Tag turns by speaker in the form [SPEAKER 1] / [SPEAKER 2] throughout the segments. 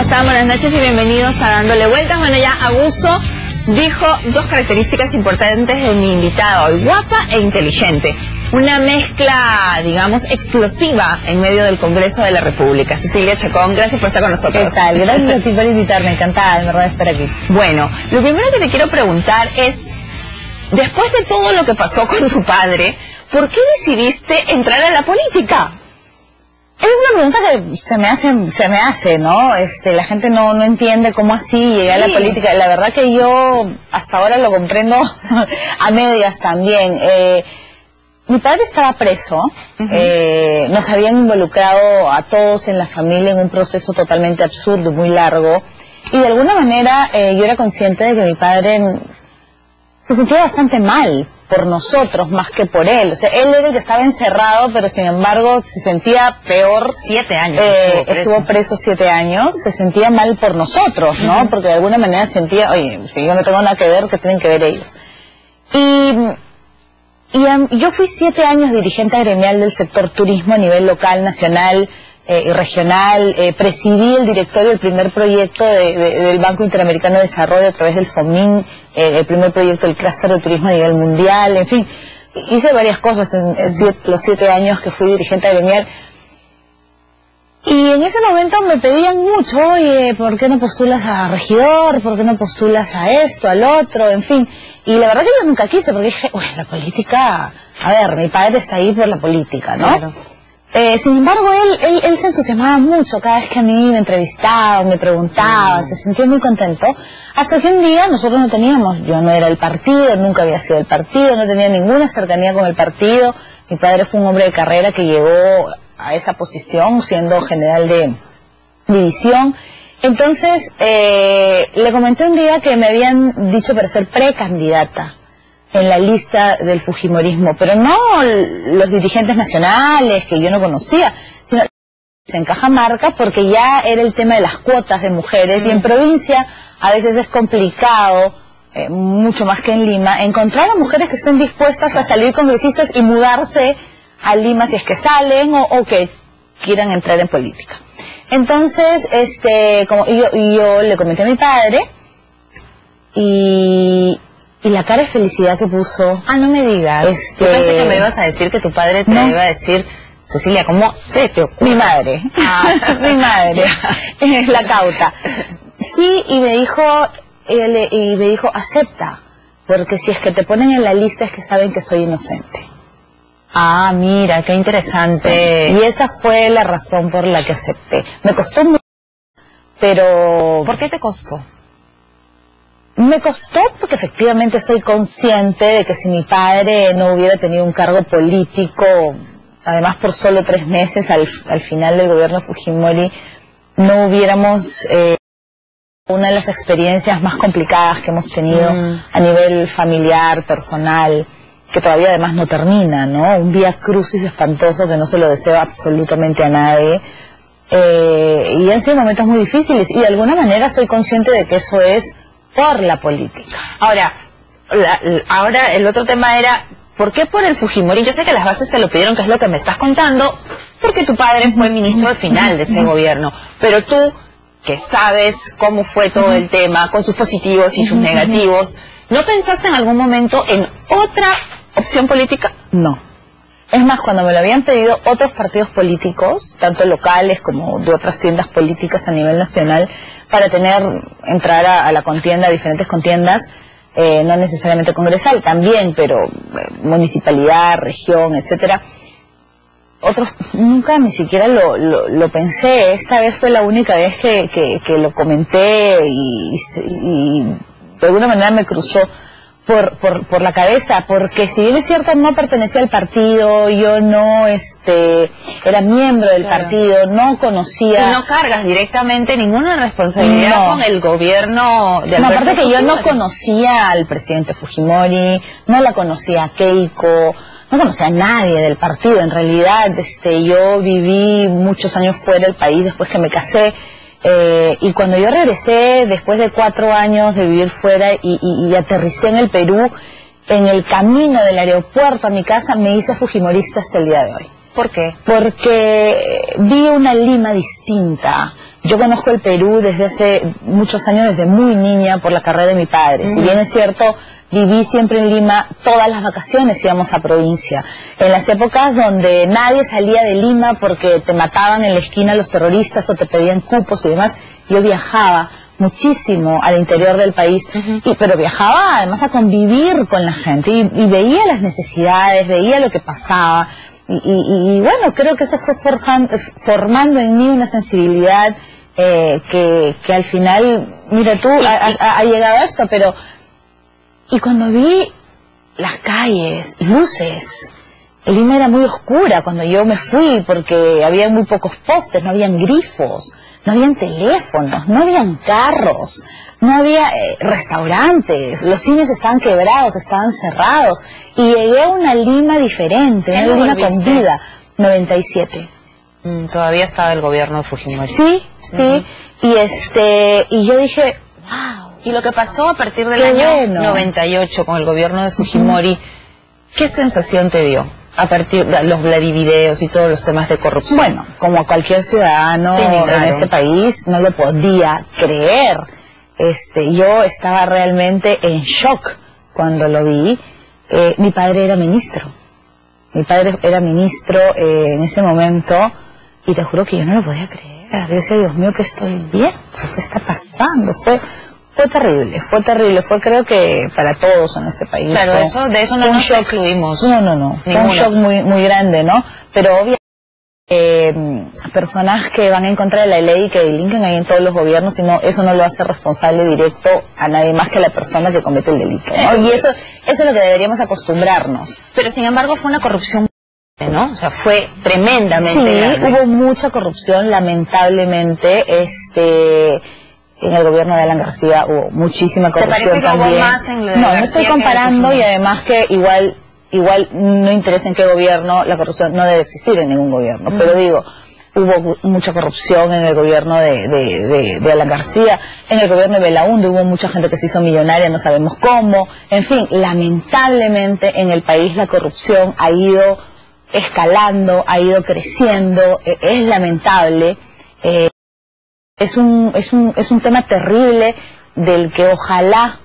[SPEAKER 1] ¿Cómo están? Buenas noches y bienvenidos a Dándole Vueltas. Bueno, ya Augusto dijo dos características importantes de mi invitado hoy, guapa e inteligente. Una mezcla, digamos, explosiva en medio del Congreso de la República. Cecilia Chacón, gracias por estar con nosotros.
[SPEAKER 2] ¿Qué tal? Gracias a ti por invitarme, encantada, de verdad, de estar aquí.
[SPEAKER 1] Bueno, lo primero que te quiero preguntar es, después de todo lo que pasó con tu padre, ¿por qué decidiste entrar a la política?
[SPEAKER 2] Esa es una pregunta que se me hace, se me hace, ¿no? Este, la gente no, no entiende cómo así llegué a la política. La verdad que yo hasta ahora lo comprendo a medias también. Eh, mi padre estaba preso, eh, nos habían involucrado a todos en la familia en un proceso totalmente absurdo, muy largo, y de alguna manera eh, yo era consciente de que mi padre se sentía bastante mal por nosotros más que por él. O sea, él era el que estaba encerrado, pero sin embargo se sentía peor.
[SPEAKER 1] Siete años.
[SPEAKER 2] Eh,
[SPEAKER 1] estuvo preso.
[SPEAKER 2] estuvo preso siete años, se sentía mal por nosotros, ¿no? Porque de alguna manera sentía, oye, si yo no tengo nada que ver, ¿qué tienen que ver ellos? Y, y am, yo fui siete años dirigente gremial del sector turismo a nivel local, nacional eh, y regional. Eh, presidí el directorio del primer proyecto de- de- del Banco Interamericano de Desarrollo a través del FOMIN, eh, el primer proyecto del clúster de turismo a nivel mundial, en fin. Hice varias cosas en, los siete años que fui dirigente gremial. Y en ese momento me pedían mucho, oye, ¿por qué no postulas a regidor? ¿Por qué no postulas a esto, al otro? En fin. Y la verdad que yo nunca quise, porque dije, uy, la política, a ver, mi padre está ahí por la política, ¿no?
[SPEAKER 1] Claro.
[SPEAKER 2] Eh, sin embargo, él, él, él se entusiasmaba mucho cada vez que a mí me entrevistaba, me preguntaba, se sentía muy contento. Hasta que un día nosotros no teníamos, yo no era el partido, nunca había sido el partido, no tenía ninguna cercanía con el partido. Mi padre fue un hombre de carrera que llegó a esa posición siendo general de división. Entonces, eh, le comenté un día que me habían dicho para ser precandidata en la lista del Fujimorismo, pero no los dirigentes nacionales que yo no conocía, sino en Cajamarca porque ya era el tema de las cuotas de mujeres y en provincia a veces es complicado, eh, mucho más que en Lima, encontrar a mujeres que estén dispuestas a salir congresistas y mudarse a Lima si es que salen o, o que quieran entrar en política. Entonces, este, como yo, yo le comenté a mi padre y, y la cara de felicidad que puso
[SPEAKER 1] Ah, no me digas.
[SPEAKER 2] Este-
[SPEAKER 1] Yo pensé que me ibas a decir que tu padre te
[SPEAKER 2] No.
[SPEAKER 1] iba a decir, Cecilia, ¿cómo se te ocurre?
[SPEAKER 2] Mi madre,
[SPEAKER 1] Ah.
[SPEAKER 2] mi madre, es la cauta. Sí, y me dijo, él, y me dijo, acepta, porque si es que te ponen en la lista es que saben que soy inocente.
[SPEAKER 1] Ah, mira, qué interesante.
[SPEAKER 2] Y esa fue la razón por la que acepté. Me costó mucho, pero
[SPEAKER 1] ¿Por qué te costó?
[SPEAKER 2] Me costó porque efectivamente soy consciente de que si mi padre no hubiera tenido un cargo político, además por solo tres meses al, al final del gobierno Fujimori, no hubiéramos eh, una de las experiencias más complicadas que hemos tenido
[SPEAKER 1] Mm.
[SPEAKER 2] a nivel familiar, personal, que todavía además no termina, ¿no? Un día crucis espantoso que no se lo deseo absolutamente a nadie. Eh, y han sido momentos muy difíciles y de alguna manera soy consciente de que eso es por la política.
[SPEAKER 1] Ahora, la- la- ahora el otro tema era, ¿por qué por el Fujimori? Yo sé que las bases te lo pidieron, que es lo que me estás contando, porque tu padre fue ministro al final de ese gobierno. Pero tú, que sabes cómo fue todo el tema, con sus positivos y sus negativos, ¿no pensaste en algún momento en otra opción política?
[SPEAKER 2] No. Es más, cuando me lo habían pedido otros partidos políticos, tanto locales como de otras tiendas políticas a nivel nacional, para tener, entrar a, la contienda, a diferentes contiendas, eh, no necesariamente congresal, también, pero eh, municipalidad, región, etcétera. Otros, nunca ni siquiera lo, lo, lo pensé. Esta vez fue la única vez que, que, que lo comenté y, y de alguna manera me cruzó por, por, por la cabeza, porque si bien es cierto no pertenecía al partido, yo no este era miembro del
[SPEAKER 1] Claro.
[SPEAKER 2] partido, no
[SPEAKER 1] Y
[SPEAKER 2] conocía...
[SPEAKER 1] no cargas directamente ninguna responsabilidad
[SPEAKER 2] No.
[SPEAKER 1] con el gobierno de
[SPEAKER 2] No, aparte que yo no conocía al presidente Fujimori, no la conocía a Keiko, no conocía a nadie del partido. En realidad, este, yo viví muchos años fuera del país después que me casé. Eh, y cuando yo regresé, después de cuatro años de vivir fuera y, y- y aterricé en el Perú, en el camino del aeropuerto a mi casa me hice fujimorista hasta el día de hoy.
[SPEAKER 1] ¿Por qué?
[SPEAKER 2] Porque vi una Lima distinta. Yo conozco el Perú desde hace muchos años, desde muy niña, por la carrera de mi padre. Si bien es cierto, viví siempre en Lima, todas las vacaciones íbamos a provincia. En las épocas donde nadie salía de Lima porque te mataban en la esquina los terroristas o te pedían cupos y demás, yo viajaba muchísimo al interior del país, y, pero viajaba además a convivir con la gente y, veía las necesidades, veía lo que pasaba. Y, bueno, creo que eso fue formando en mí una sensibilidad eh, que, que, al final, mira tú, ha, ha llegado a esto, pero y cuando vi las calles, luces, Lima era muy oscura cuando yo me fui porque había muy pocos postes, no habían grifos, no habían teléfonos, no habían carros, no había eh, restaurantes, los cines estaban quebrados, estaban cerrados. Y llegué a una Lima diferente, una Lima con vida, 97.
[SPEAKER 1] Mm, todavía estaba el gobierno de Fujimori.
[SPEAKER 2] Sí, sí, y este y yo dije, wow,
[SPEAKER 1] y lo que pasó a partir del año 98 con el gobierno de Fujimori, ¿qué sensación te dio? A partir de los Vladivideos y todos los temas de corrupción.
[SPEAKER 2] Bueno, como cualquier ciudadano en este país, no lo podía creer. Este, yo estaba realmente en shock cuando lo vi. Eh, mi padre era ministro. Mi padre era ministro eh, en ese momento y te juro que yo no lo podía creer. Yo decía, Dios mío, que estoy bien. ¿Qué está pasando? Fue fue terrible, fue terrible, fue creo que para todos en este país.
[SPEAKER 1] Claro, eso, de eso no nos shock, excluimos.
[SPEAKER 2] No, no, no, fue un shock muy, muy grande, ¿no? Pero obviamente eh, personas que van en contra de la ley y que delinquen ahí en todos los gobiernos, sino eso no lo hace responsable directo a nadie más que la persona que comete el delito, ¿no? Y eso, eso es lo que deberíamos acostumbrarnos.
[SPEAKER 1] Pero sin embargo fue una corrupción ¿no? O sea, fue tremendamente
[SPEAKER 2] Sí, hubo mucha corrupción, lamentablemente, este en el gobierno de Alan García hubo muchísima corrupción también. no, no estoy comparando y además que igual igual no interesa en qué gobierno la corrupción no debe existir en ningún gobierno, pero digo hubo mucha corrupción en el gobierno de, de, de, Alan García, en el gobierno de Belaúnde hubo mucha gente que se hizo millonaria, no sabemos cómo, en fin, lamentablemente en el país la corrupción ha ido escalando, ha ido creciendo, e, es lamentable. Eh, es un, es un, es un tema terrible del que ojalá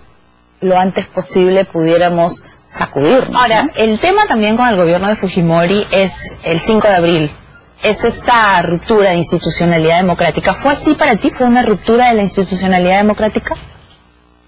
[SPEAKER 2] lo antes posible pudiéramos sacudirnos.
[SPEAKER 1] Ahora, el tema también con el gobierno de Fujimori es el 5 de abril. Es esta ruptura de institucionalidad democrática. ¿Fue así para ti? ¿Fue una ruptura de la institucionalidad democrática?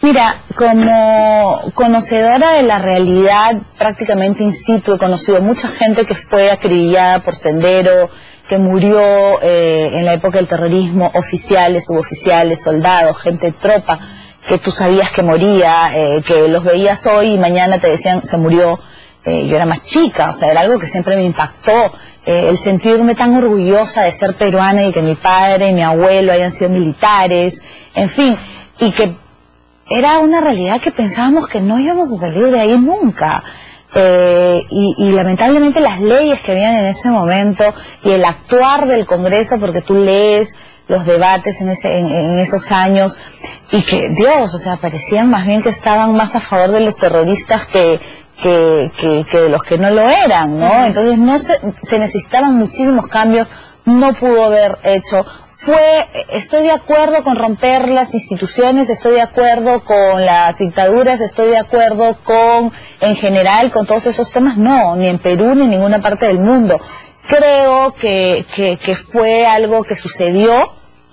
[SPEAKER 2] Mira, como conocedora de la realidad prácticamente in situ, he conocido mucha gente que fue acribillada por Sendero, que murió eh, en la época del terrorismo, oficiales, suboficiales, soldados, gente tropa, que tú sabías que moría, eh, que los veías hoy y mañana te decían se murió. Eh, yo era más chica, o sea, era algo que siempre me impactó, el sentirme tan orgullosa de ser peruana y que mi padre y mi abuelo hayan sido militares, en fin, y que era una realidad que pensábamos que no íbamos a salir de ahí nunca. Eh, y, lamentablemente las leyes que habían en ese momento y el actuar del Congreso, porque tú lees los debates en, ese, en, esos años y que, Dios, o sea, parecían más bien que estaban más a favor de los terroristas que, que, que, de los que no lo eran, ¿no? Entonces no se, se necesitaban muchísimos cambios, no pudo haber hecho fue, estoy de acuerdo con romper las instituciones, estoy de acuerdo con las dictaduras, estoy de acuerdo con, en general, con todos esos temas, no, ni en Perú ni en ninguna parte del mundo. Creo que, que, que fue algo que sucedió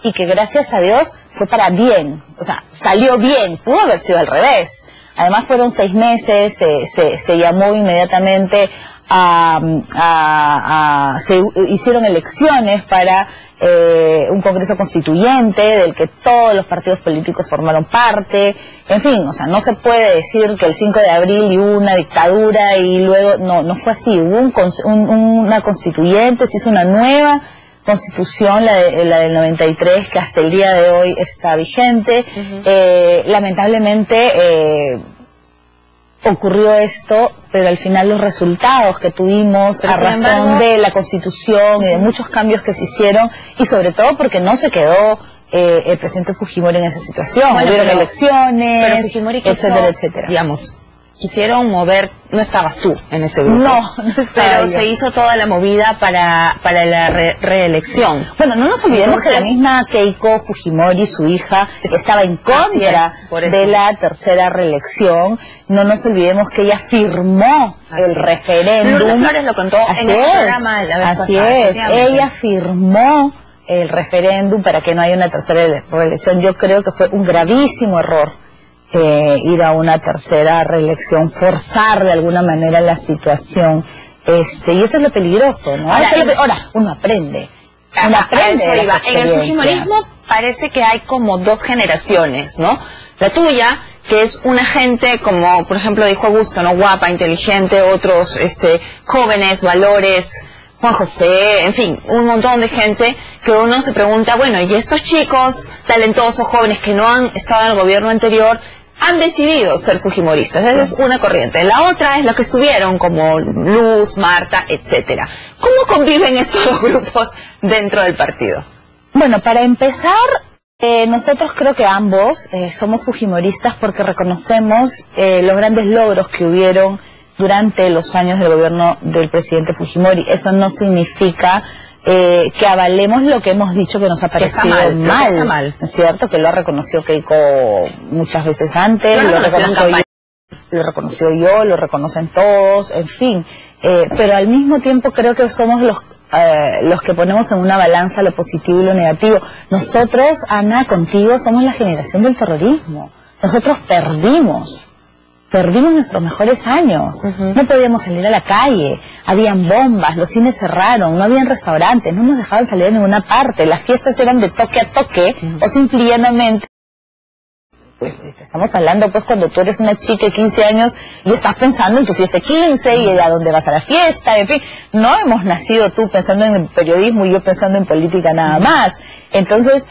[SPEAKER 2] y que gracias a Dios fue para bien, o sea, salió bien, pudo haber sido al revés. Además fueron seis meses, se, se, llamó inmediatamente a, a, a, se hicieron elecciones para eh, un Congreso Constituyente del que todos los partidos políticos formaron parte, en fin, o sea, no se puede decir que el 5 de abril y hubo una dictadura y luego, no, no fue así, hubo un, una constituyente, se hizo una nueva constitución, la, de, la del 93, que hasta el día de hoy está vigente. eh, lamentablemente, eh, ocurrió esto, pero al final los resultados que tuvimos a razón de la constitución y de muchos cambios que se hicieron, y sobre todo porque no se quedó eh, el presidente Fujimori en esa situación, hubieron elecciones, etcétera, etcétera.
[SPEAKER 1] Digamos, quisieron mover, no estabas tú en ese grupo.
[SPEAKER 2] No, no estaba
[SPEAKER 1] Pero
[SPEAKER 2] yo.
[SPEAKER 1] se hizo toda la movida para, para la re- reelección.
[SPEAKER 2] Bueno, no nos olvidemos que la misma Keiko Fujimori, su hija, estaba en contra
[SPEAKER 1] es,
[SPEAKER 2] de la tercera reelección. No nos olvidemos que ella firmó
[SPEAKER 1] Así
[SPEAKER 2] el
[SPEAKER 1] es.
[SPEAKER 2] referéndum.
[SPEAKER 1] Flores lo contó en
[SPEAKER 2] Así
[SPEAKER 1] el
[SPEAKER 2] es,
[SPEAKER 1] programa la vez
[SPEAKER 2] Así
[SPEAKER 1] pasada,
[SPEAKER 2] es, ella firmó el referéndum para que no haya una tercera ele- reelección. Yo creo que fue un gravísimo error eh, ir a una tercera reelección, forzar de alguna manera la situación. Este, y eso es lo peligroso, ¿no?
[SPEAKER 1] Ahora,
[SPEAKER 2] Eso es lo
[SPEAKER 1] en-
[SPEAKER 2] pe- ahora, uno aprende. Uno aprende
[SPEAKER 1] eso iba. En el fujimorismo parece que hay como dos generaciones, ¿no? La tuya, que es una gente como, por ejemplo, dijo Augusto, ¿no? Guapa, inteligente, otros, este, jóvenes, valores, Juan José, en fin, un montón de gente que uno se pregunta, bueno, y estos chicos talentosos, jóvenes que no han estado en el gobierno anterior, han decidido ser fujimoristas. Esa es una corriente. La otra es la que estuvieron, como Luz, Marta, etcétera. ¿Cómo conviven estos dos grupos dentro del partido?
[SPEAKER 2] Bueno, para empezar, eh, nosotros creo que ambos eh, somos fujimoristas porque reconocemos eh, los grandes logros que hubieron durante los años del gobierno del presidente Fujimori. Eso no significa eh, que avalemos lo que hemos dicho que nos ha parecido
[SPEAKER 1] mal,
[SPEAKER 2] mal,
[SPEAKER 1] está mal.
[SPEAKER 2] ¿no es cierto? Que lo ha reconocido Keiko muchas veces antes,
[SPEAKER 1] Lo
[SPEAKER 2] lo reconozco yo lo reconoció yo, lo reconocen todos, en fin. Eh, pero al mismo tiempo creo que somos los, eh, los que ponemos en una balanza lo positivo y lo negativo. Nosotros, Ana, contigo somos la generación del terrorismo. Nosotros perdimos. Perdimos nuestros mejores años. No podíamos salir a la calle. Habían bombas, los cines cerraron, no habían restaurantes, no nos dejaban salir a ninguna parte. Las fiestas eran de toque a toque o simplemente pues estamos hablando pues cuando tú eres una chica de 15 años y estás pensando en tu fiesta de 15 y a dónde vas a la fiesta, en fin, no hemos nacido tú pensando en el periodismo y yo pensando en política nada más. Entonces,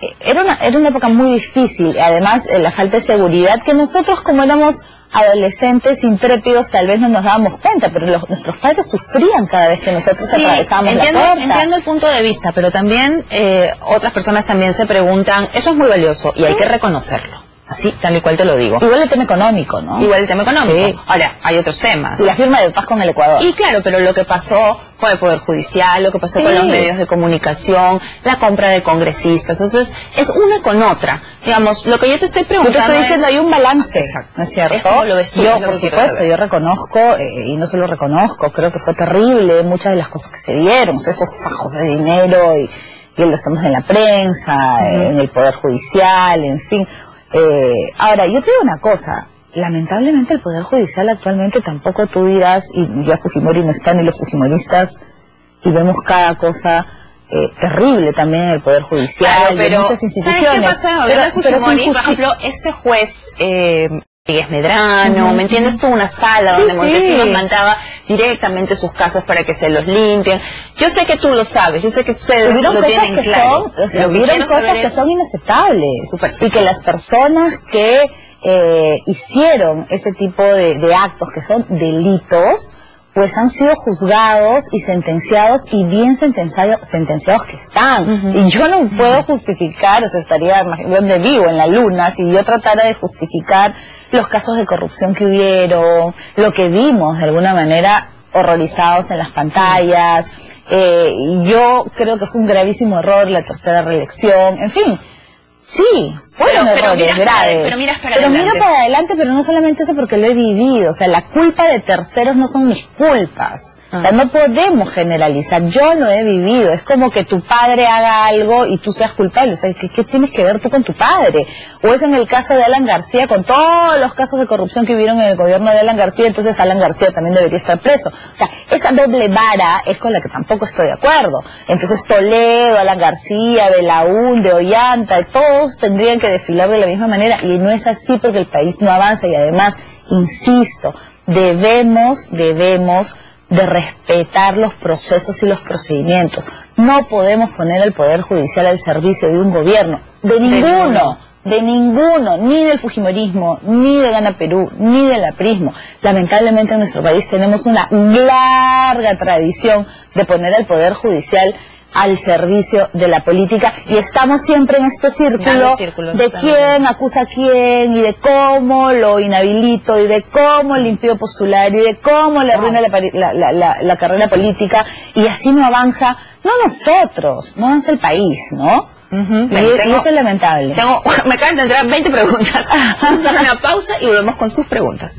[SPEAKER 2] eh, era una, era una época muy difícil, además eh, la falta de seguridad que nosotros como éramos adolescentes intrépidos tal vez no nos dábamos cuenta, pero los- nuestros padres sufrían cada vez que nosotros atravesábamos
[SPEAKER 1] entiendo,
[SPEAKER 2] la puerta.
[SPEAKER 1] entiendo el punto de vista, pero también eh, otras personas también se preguntan, eso es muy valioso y hay que reconocerlo. Así, tal y cual te lo digo.
[SPEAKER 2] Igual el tema económico, ¿no?
[SPEAKER 1] Igual el tema económico.
[SPEAKER 2] Sí.
[SPEAKER 1] Ahora, hay otros temas.
[SPEAKER 2] Y la firma de paz con el Ecuador.
[SPEAKER 1] Y claro, pero lo que pasó con el Poder Judicial, lo que pasó con los medios de comunicación, la compra de congresistas, entonces es una con otra. Digamos, lo que yo te estoy
[SPEAKER 2] Yo te
[SPEAKER 1] preguntando
[SPEAKER 2] estoy diciendo,
[SPEAKER 1] es-
[SPEAKER 2] hay un balance,
[SPEAKER 1] Exacto.
[SPEAKER 2] ¿no es cierto?
[SPEAKER 1] Es como lo ves tú,
[SPEAKER 2] yo,
[SPEAKER 1] lo
[SPEAKER 2] por supuesto, yo reconozco, eh, y no solo reconozco, creo que fue terrible muchas de las cosas que se dieron, o sea, esos fajos de dinero, y, y lo estamos en la prensa, en el Poder Judicial, en fin. Eh, ahora, yo te digo una cosa, lamentablemente el Poder Judicial actualmente tampoco tú dirás, y ya Fujimori no está ni los Fujimoristas, y vemos cada cosa eh, terrible también en el Poder Judicial,
[SPEAKER 1] Claro,
[SPEAKER 2] y en muchas
[SPEAKER 1] ¿sabes
[SPEAKER 2] instituciones.
[SPEAKER 1] qué pasa
[SPEAKER 2] Pero- pero
[SPEAKER 1] Fujimori? Por ejemplo, este juez eh, Rodríguez Medrano. ¿me entiendes? Tuvo una sala
[SPEAKER 2] Sí,
[SPEAKER 1] donde
[SPEAKER 2] sí.
[SPEAKER 1] Montesinos mandaba directamente sus casos para que se los limpien. Yo sé que tú lo sabes, yo sé que ustedes lo
[SPEAKER 2] cosas
[SPEAKER 1] tienen
[SPEAKER 2] que
[SPEAKER 1] claro.
[SPEAKER 2] son,
[SPEAKER 1] Lo
[SPEAKER 2] hubieron cosas que
[SPEAKER 1] es-
[SPEAKER 2] son inaceptables y que las personas que eh, hicieron ese tipo de, de actos que son delitos pues han sido juzgados y sentenciados y bien sentenciados, sentenciados que están. Y yo no puedo justificar, o sea, estaría donde vivo, en la luna, si yo tratara de justificar los casos de corrupción que hubieron, lo que vimos de alguna manera horrorizados en las pantallas. Eh, y yo creo que fue un gravísimo error la tercera reelección. En fin, sí, fueron
[SPEAKER 1] Pero- pero
[SPEAKER 2] errores
[SPEAKER 1] para-
[SPEAKER 2] graves.
[SPEAKER 1] pero miras para
[SPEAKER 2] Pero
[SPEAKER 1] adelante.
[SPEAKER 2] miro para adelante, pero no solamente eso porque lo he vivido. O sea, la culpa de terceros no son mis culpas. O sea,
[SPEAKER 1] Ah.
[SPEAKER 2] no podemos generalizar. Yo lo he vivido. Es como que tu padre haga algo y tú seas culpable. O sea, ¿qué, qué tienes que ver tú con tu padre? O es en el caso de Alan García, con todos los casos de corrupción que hubieron en el gobierno de Alan García, entonces Alan García también debería estar preso. O sea, esa doble vara es con la que tampoco estoy de acuerdo. Entonces Toledo, Alan García, Belaúnde, Ollanta, todos tendrían que desfilar de la misma manera y no es así porque el país no avanza y además, insisto, debemos, debemos de respetar los procesos y los procedimientos. No podemos poner el Poder Judicial al servicio de un gobierno, de ninguno, de ninguno, ni del Fujimorismo, ni de Gana Perú, ni del aprismo. Lamentablemente en nuestro país tenemos una larga tradición de poner al Poder Judicial al servicio de la política y estamos siempre en este círculo de quién acusa a quién y de cómo lo inhabilito y de cómo limpio postular y de cómo le arruina la, carrera política y así no avanza, no nosotros, no avanza el país, ¿no? y, eso es lamentable.
[SPEAKER 1] me acaban de entrar 20 preguntas. Vamos a una pausa y volvemos con sus preguntas.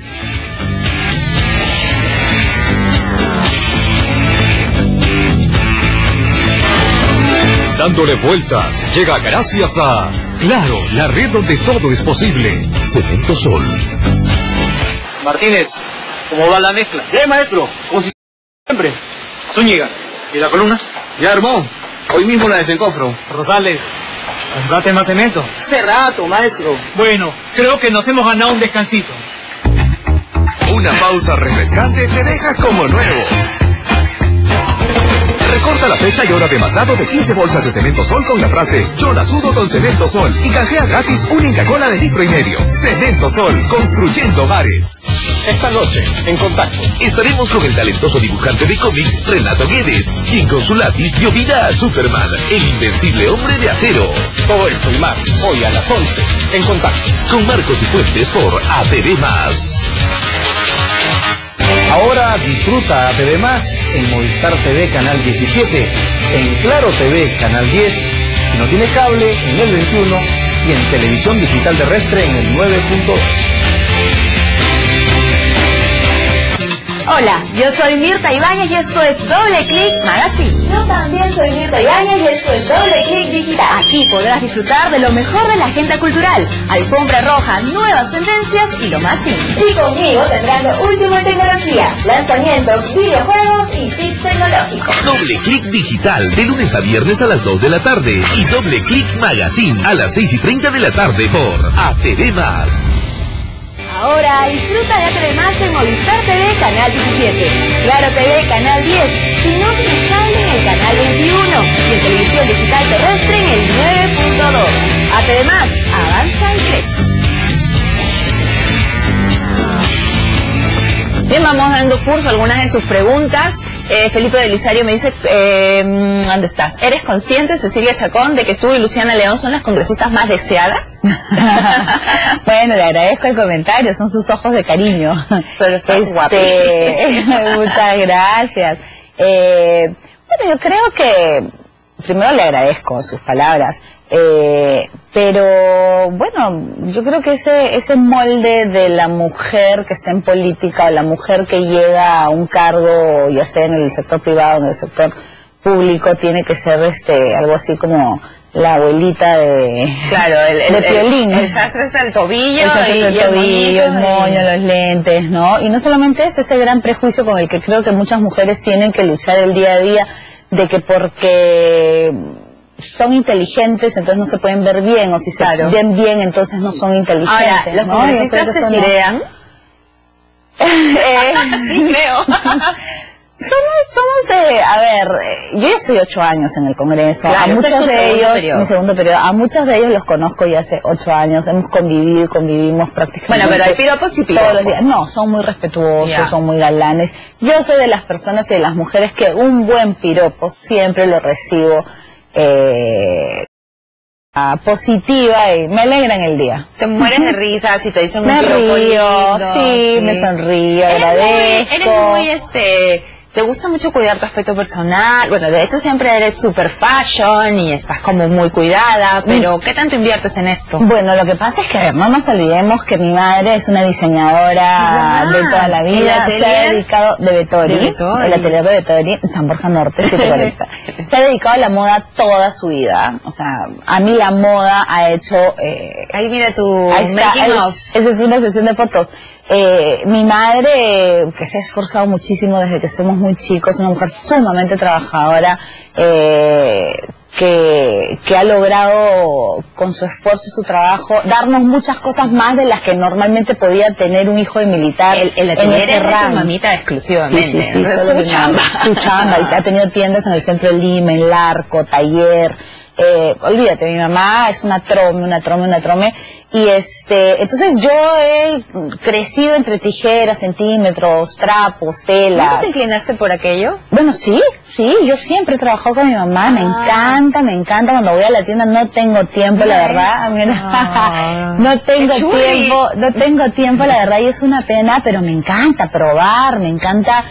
[SPEAKER 3] Dándole vueltas. Llega gracias a Claro, la red donde todo es posible. Cemento Sol.
[SPEAKER 4] Martínez, ¿cómo va la mezcla?
[SPEAKER 5] Bien, maestro, como siempre.
[SPEAKER 4] Zúñiga, ¿y la columna?
[SPEAKER 5] Ya armó. Hoy mismo la desencofro.
[SPEAKER 4] Rosales, comprate más cemento.
[SPEAKER 5] Hace rato, maestro.
[SPEAKER 4] Bueno, creo que nos hemos ganado un descansito.
[SPEAKER 3] Una pausa refrescante te deja como nuevo. Recorta la fecha y hora de masado de 15 bolsas de cemento sol con la frase Yo la sudo con cemento sol y canjea gratis una Inca Cola de litro y medio. Cemento sol, construyendo bares. Esta noche, en contacto, estaremos con el talentoso dibujante de cómics Renato Guedes, quien con su lápiz dio vida a Superman, el invencible hombre de acero. Todo esto y más, hoy a las 11, en contacto, con Marcos y Fuentes por ATV Más.
[SPEAKER 6] Ahora disfruta TV Más en Movistar TV Canal 17, en Claro TV Canal 10, si no tiene cable en el 21 y en televisión digital terrestre en el 9.2.
[SPEAKER 7] Hola, yo soy Mirta Ibáñez y esto es Doble Click Magazine.
[SPEAKER 8] Yo también soy Mirta Ibáñez y esto es Doble Click Digital.
[SPEAKER 7] Aquí podrás disfrutar de lo mejor de la agenda cultural, alfombra roja, nuevas tendencias y lo más
[SPEAKER 8] Y conmigo tendrás lo último en tecnología, lanzamientos, videojuegos y tips tecnológicos.
[SPEAKER 3] Doble Click Digital, de lunes a viernes a las 2 de la tarde. Y Doble Click Magazine, a las 6 y 30 de la tarde por ATV Más.
[SPEAKER 7] Ahora disfruta de ATV Más en Movistar TV Canal 17, Claro TV Canal 10, si no tienes cable en el Canal 21 y en televisión digital terrestre en el 9.2. ATV Más, avanza y crece.
[SPEAKER 1] Bien, vamos dando curso a algunas de sus preguntas. Eh, Felipe Belisario me dice, eh, ¿dónde estás? ¿Eres consciente, Cecilia Chacón, de que tú y Luciana León son las congresistas más deseadas?
[SPEAKER 2] bueno, le agradezco el comentario, son sus ojos de cariño.
[SPEAKER 1] Pero estás
[SPEAKER 2] este, Muchas gracias. Eh, bueno, yo creo que primero le agradezco sus palabras. Eh, pero bueno, yo creo que ese, ese molde de la mujer que está en política o la mujer que llega a un cargo, ya sea en el sector privado o en el sector público, tiene que ser este algo así como la abuelita de,
[SPEAKER 1] claro, el,
[SPEAKER 2] de Piolín.
[SPEAKER 1] El, sastre está el tobillo.
[SPEAKER 2] El sastre el tobillo, el, moño, los lentes, ¿no? Y no solamente es ese gran prejuicio con el que creo que muchas mujeres tienen que luchar el día a día, de que porque son inteligentes, entonces no se pueden ver bien, o si se ven bien, entonces no son inteligentes.
[SPEAKER 1] Ahora, ¿los congresistas se cirean?
[SPEAKER 2] eh,
[SPEAKER 1] sí, creo.
[SPEAKER 2] Somos, somos eh, a ver, eh, yo ya estoy ocho años en el Congreso. a muchos de ellos, mi segundo periodo, a muchos de ellos los conozco ya hace ocho años. Hemos convivido y convivimos prácticamente.
[SPEAKER 1] Bueno, pero hay piropos y
[SPEAKER 2] Todos los días. No, son muy respetuosos, son muy galanes. Yo soy de las personas y de las mujeres que un buen piropo siempre lo recibo eh, positiva y me alegran el día.
[SPEAKER 1] Te mueres de risa si te dicen un
[SPEAKER 2] me río, sí, me sonrío, agradezco.
[SPEAKER 1] eres muy este te gusta mucho cuidar tu aspecto personal. Bueno, de hecho siempre eres super fashion y estás como muy cuidada, pero ¿qué tanto inviertes en esto?
[SPEAKER 2] Bueno, lo que pasa es que, no nos olvidemos que mi madre es una diseñadora de toda la vida. Se ha dedicado de Vettori, el atelier de Vettori, en San Borja Norte, se ha dedicado a la moda toda su vida. O sea, a mí la moda ha hecho... Eh,
[SPEAKER 1] ahí mira tu
[SPEAKER 2] ahí está, Esa es una sesión de fotos. Eh, mi madre, que se ha esforzado muchísimo desde que somos muy chicos, una mujer sumamente trabajadora, eh, que, que, ha logrado con su esfuerzo y su trabajo darnos muchas cosas más de las que normalmente podía tener un hijo de militar
[SPEAKER 1] el, el en ese rango. mamita exclusivamente.
[SPEAKER 2] Sí, sí, sí, su chamba. Su chamba. ha tenido tiendas en el centro de Lima, en Larco, Taller, eh, olvídate, mi mamá es una trome, una trome, una trome, y este, entonces yo he crecido entre tijeras, centímetros, trapos,
[SPEAKER 1] ¿Nunca
[SPEAKER 2] telas.
[SPEAKER 1] te inclinaste por aquello?
[SPEAKER 2] Bueno, sí, sí, yo siempre he trabajado con mi mamá, me
[SPEAKER 1] Ah.
[SPEAKER 2] encanta, me encanta. Cuando voy a la tienda no tengo tiempo, la verdad. Mira, no tengo tiempo, no tengo tiempo, la verdad, y es una pena, pero me encanta probar, me encanta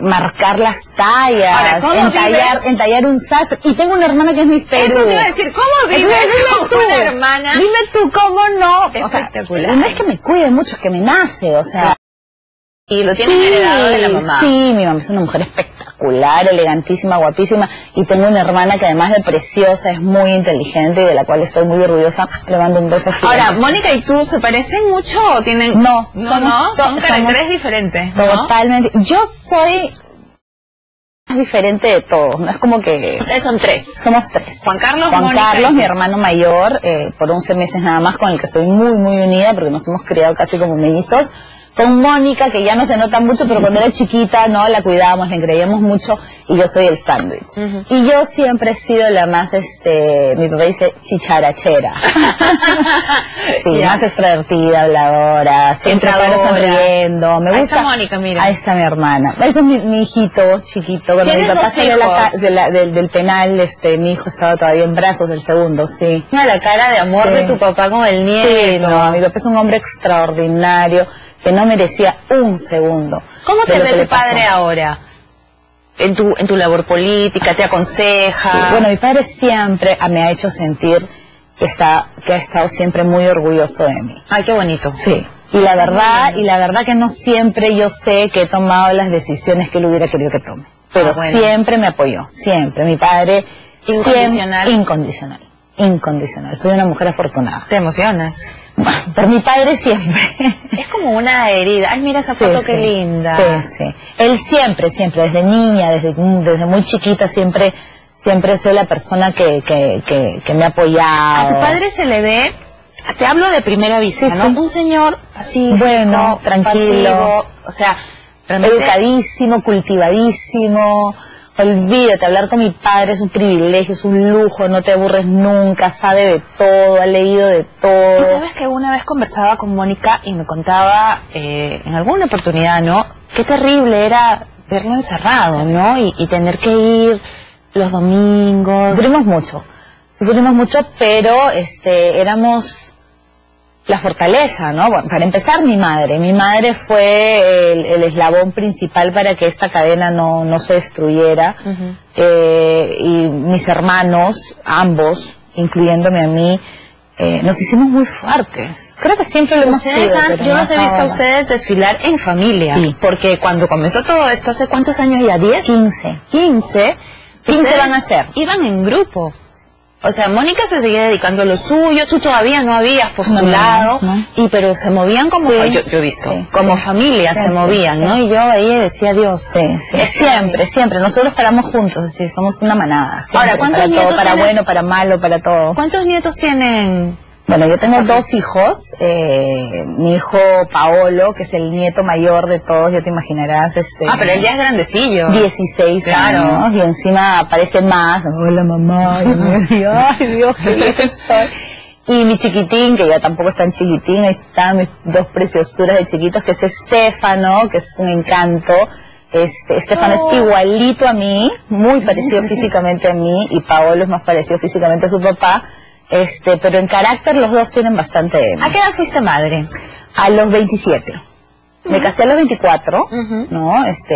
[SPEAKER 2] marcar las tallas,
[SPEAKER 1] Ahora, ¿cómo
[SPEAKER 2] entallar,
[SPEAKER 1] vives?
[SPEAKER 2] entallar un sastre. Y tengo una hermana que es mi Perú.
[SPEAKER 1] Eso te iba a decir, ¿cómo vives
[SPEAKER 2] Entonces, tú,
[SPEAKER 1] una hermana?
[SPEAKER 2] Dime tú, ¿cómo no? O sea,
[SPEAKER 1] Espectacular.
[SPEAKER 2] no es que me cuide mucho, es que me nace, o sea.
[SPEAKER 1] Y lo tienes heredado de la mamá.
[SPEAKER 2] Sí, mi mamá es una mujer espectacular, elegantísima, guapísima. Y tengo una hermana que además de preciosa es muy inteligente y de la cual estoy muy orgullosa. Le mando un beso gigante.
[SPEAKER 1] Ahora, Mónica y tú, ¿se parecen mucho o tienen...?
[SPEAKER 2] No,
[SPEAKER 1] no,
[SPEAKER 2] somos-
[SPEAKER 1] no, son caracteres diferentes, ¿no?
[SPEAKER 2] Totalmente. Yo soy más diferente de todos, no es como que...
[SPEAKER 1] Ustedes son tres.
[SPEAKER 2] Somos tres.
[SPEAKER 1] Juan Carlos,
[SPEAKER 2] Juan
[SPEAKER 1] Mónica
[SPEAKER 2] Carlos,
[SPEAKER 1] y-
[SPEAKER 2] mi hermano mayor, eh, por 11 meses nada más, con el que soy muy, muy unida, porque nos hemos criado casi como mellizos. Con Mónica, que ya no se nota mucho, pero cuando era chiquita, no, la cuidábamos, le creíamos mucho, y yo soy el sándwich. Y yo siempre he sido la más, este, mi papá dice, chicharachera. sí, más extrovertida, habladora, siempre
[SPEAKER 1] Entradora.
[SPEAKER 2] sonriendo. Me
[SPEAKER 1] Ahí está Mónica, mira.
[SPEAKER 2] Ahí está mi hermana. Ese es mi, mi hijito chiquito. Cuando mi papá salió la de la- del, del penal, este, mi hijo estaba todavía en brazos del segundo, sí.
[SPEAKER 1] Mira la cara de amor
[SPEAKER 2] Sí.
[SPEAKER 1] de tu papá con el nieto.
[SPEAKER 2] Sí, no, mi papá es un hombre extraordinario que no merecía un segundo.
[SPEAKER 1] ¿Cómo te ve tu padre ahora? En tu, en tu labor política, te aconseja.
[SPEAKER 2] Sí, Bueno, mi padre siempre me ha hecho sentir que está, que ha estado siempre muy orgulloso de mí.
[SPEAKER 1] Ay, qué bonito.
[SPEAKER 2] Sí. Y la verdad, y la verdad que no siempre yo sé que he tomado las decisiones que él hubiera querido que tome. Pero
[SPEAKER 1] Ah, bueno.
[SPEAKER 2] siempre me apoyó, siempre. Mi padre
[SPEAKER 1] Incondicional.
[SPEAKER 2] siempre- incondicional. Incondicional. Soy una mujer afortunada.
[SPEAKER 1] Te emocionas.
[SPEAKER 2] Por mi padre siempre.
[SPEAKER 1] Es como una herida. Ay, mira esa foto,
[SPEAKER 2] Sí,
[SPEAKER 1] qué
[SPEAKER 2] sí.
[SPEAKER 1] linda.
[SPEAKER 2] Sí, sí. Él siempre, siempre, desde niña, desde, desde muy chiquita, siempre, siempre soy la persona que, que, que, que me ha apoyado.
[SPEAKER 1] A tu padre se le ve, te hablo de primera vista, ¿no? Un señor así,
[SPEAKER 2] Bueno, tranquilo.
[SPEAKER 1] pasivo, o sea, realmente
[SPEAKER 2] educadísimo, cultivadísimo. Olvídate, hablar con mi padre es un privilegio, es un lujo, no te aburres nunca, sabe de todo, ha leído de todo.
[SPEAKER 1] Tú sabes que una vez conversaba con Mónica y me contaba eh, en alguna oportunidad, ¿no? Qué terrible era verlo encerrado, ¿no? Y, y tener que ir los domingos.
[SPEAKER 2] Sufrimos mucho, sufrimos mucho, pero este, éramos la fortaleza, ¿no? Bueno, para empezar, mi madre. Mi madre fue el, el eslabón principal para que esta cadena no, no se destruyera. Eh, y mis hermanos, ambos, incluyéndome a mí, eh, nos hicimos muy fuertes. Creo que siempre lo hemos sido.
[SPEAKER 1] han- yo los he visto a ustedes desfilar en familia,
[SPEAKER 2] Sí.
[SPEAKER 1] porque cuando comenzó todo esto, ¿hace cuántos años ya? ¿10?
[SPEAKER 2] 15.
[SPEAKER 1] 15.
[SPEAKER 2] 15
[SPEAKER 1] ustedes
[SPEAKER 2] van a ser.
[SPEAKER 1] Iban en grupo. O sea, Mónica se seguía dedicando a lo suyo, tú todavía no habías postulado,
[SPEAKER 2] No, no,
[SPEAKER 1] y pero se movían como,
[SPEAKER 2] Sí.
[SPEAKER 1] yo, yo he visto,
[SPEAKER 2] Sí,
[SPEAKER 1] como
[SPEAKER 2] sí.
[SPEAKER 1] familia se movían. ¿no? Y yo ahí decía, Dios,
[SPEAKER 2] Sí, siempre, siempre. Nosotros paramos juntos, así, somos una manada. siempre,
[SPEAKER 1] Ahora, ¿cuántos
[SPEAKER 2] para todo, para
[SPEAKER 1] tienen?
[SPEAKER 2] bueno, para malo, para todo.
[SPEAKER 1] ¿Cuántos nietos tienen?
[SPEAKER 2] Bueno, yo tengo dos hijos. eh, mi hijo Paolo, que es el nieto mayor de todos, ya te imaginarás, este...
[SPEAKER 1] Ah, pero él ya es grandecillo.
[SPEAKER 2] 16
[SPEAKER 1] Claro.
[SPEAKER 2] años y encima aparece más. Hola mamá. Y Ay Dios, qué bien estoy. Y mi chiquitín, que ya tampoco es tan chiquitín, ahí están mis dos preciosuras de chiquitos, que es Estefano, que es un encanto. Este, Estefano
[SPEAKER 1] Oh.
[SPEAKER 2] es igualito a mí, muy parecido físicamente a mí, y Paolo es más parecido físicamente a su papá. Este, pero en carácter los dos tienen bastante.
[SPEAKER 1] ¿A qué edad fuiste madre?
[SPEAKER 2] A los 27. Me casé a los 24,
[SPEAKER 1] Ujú.
[SPEAKER 2] ¿no? Este,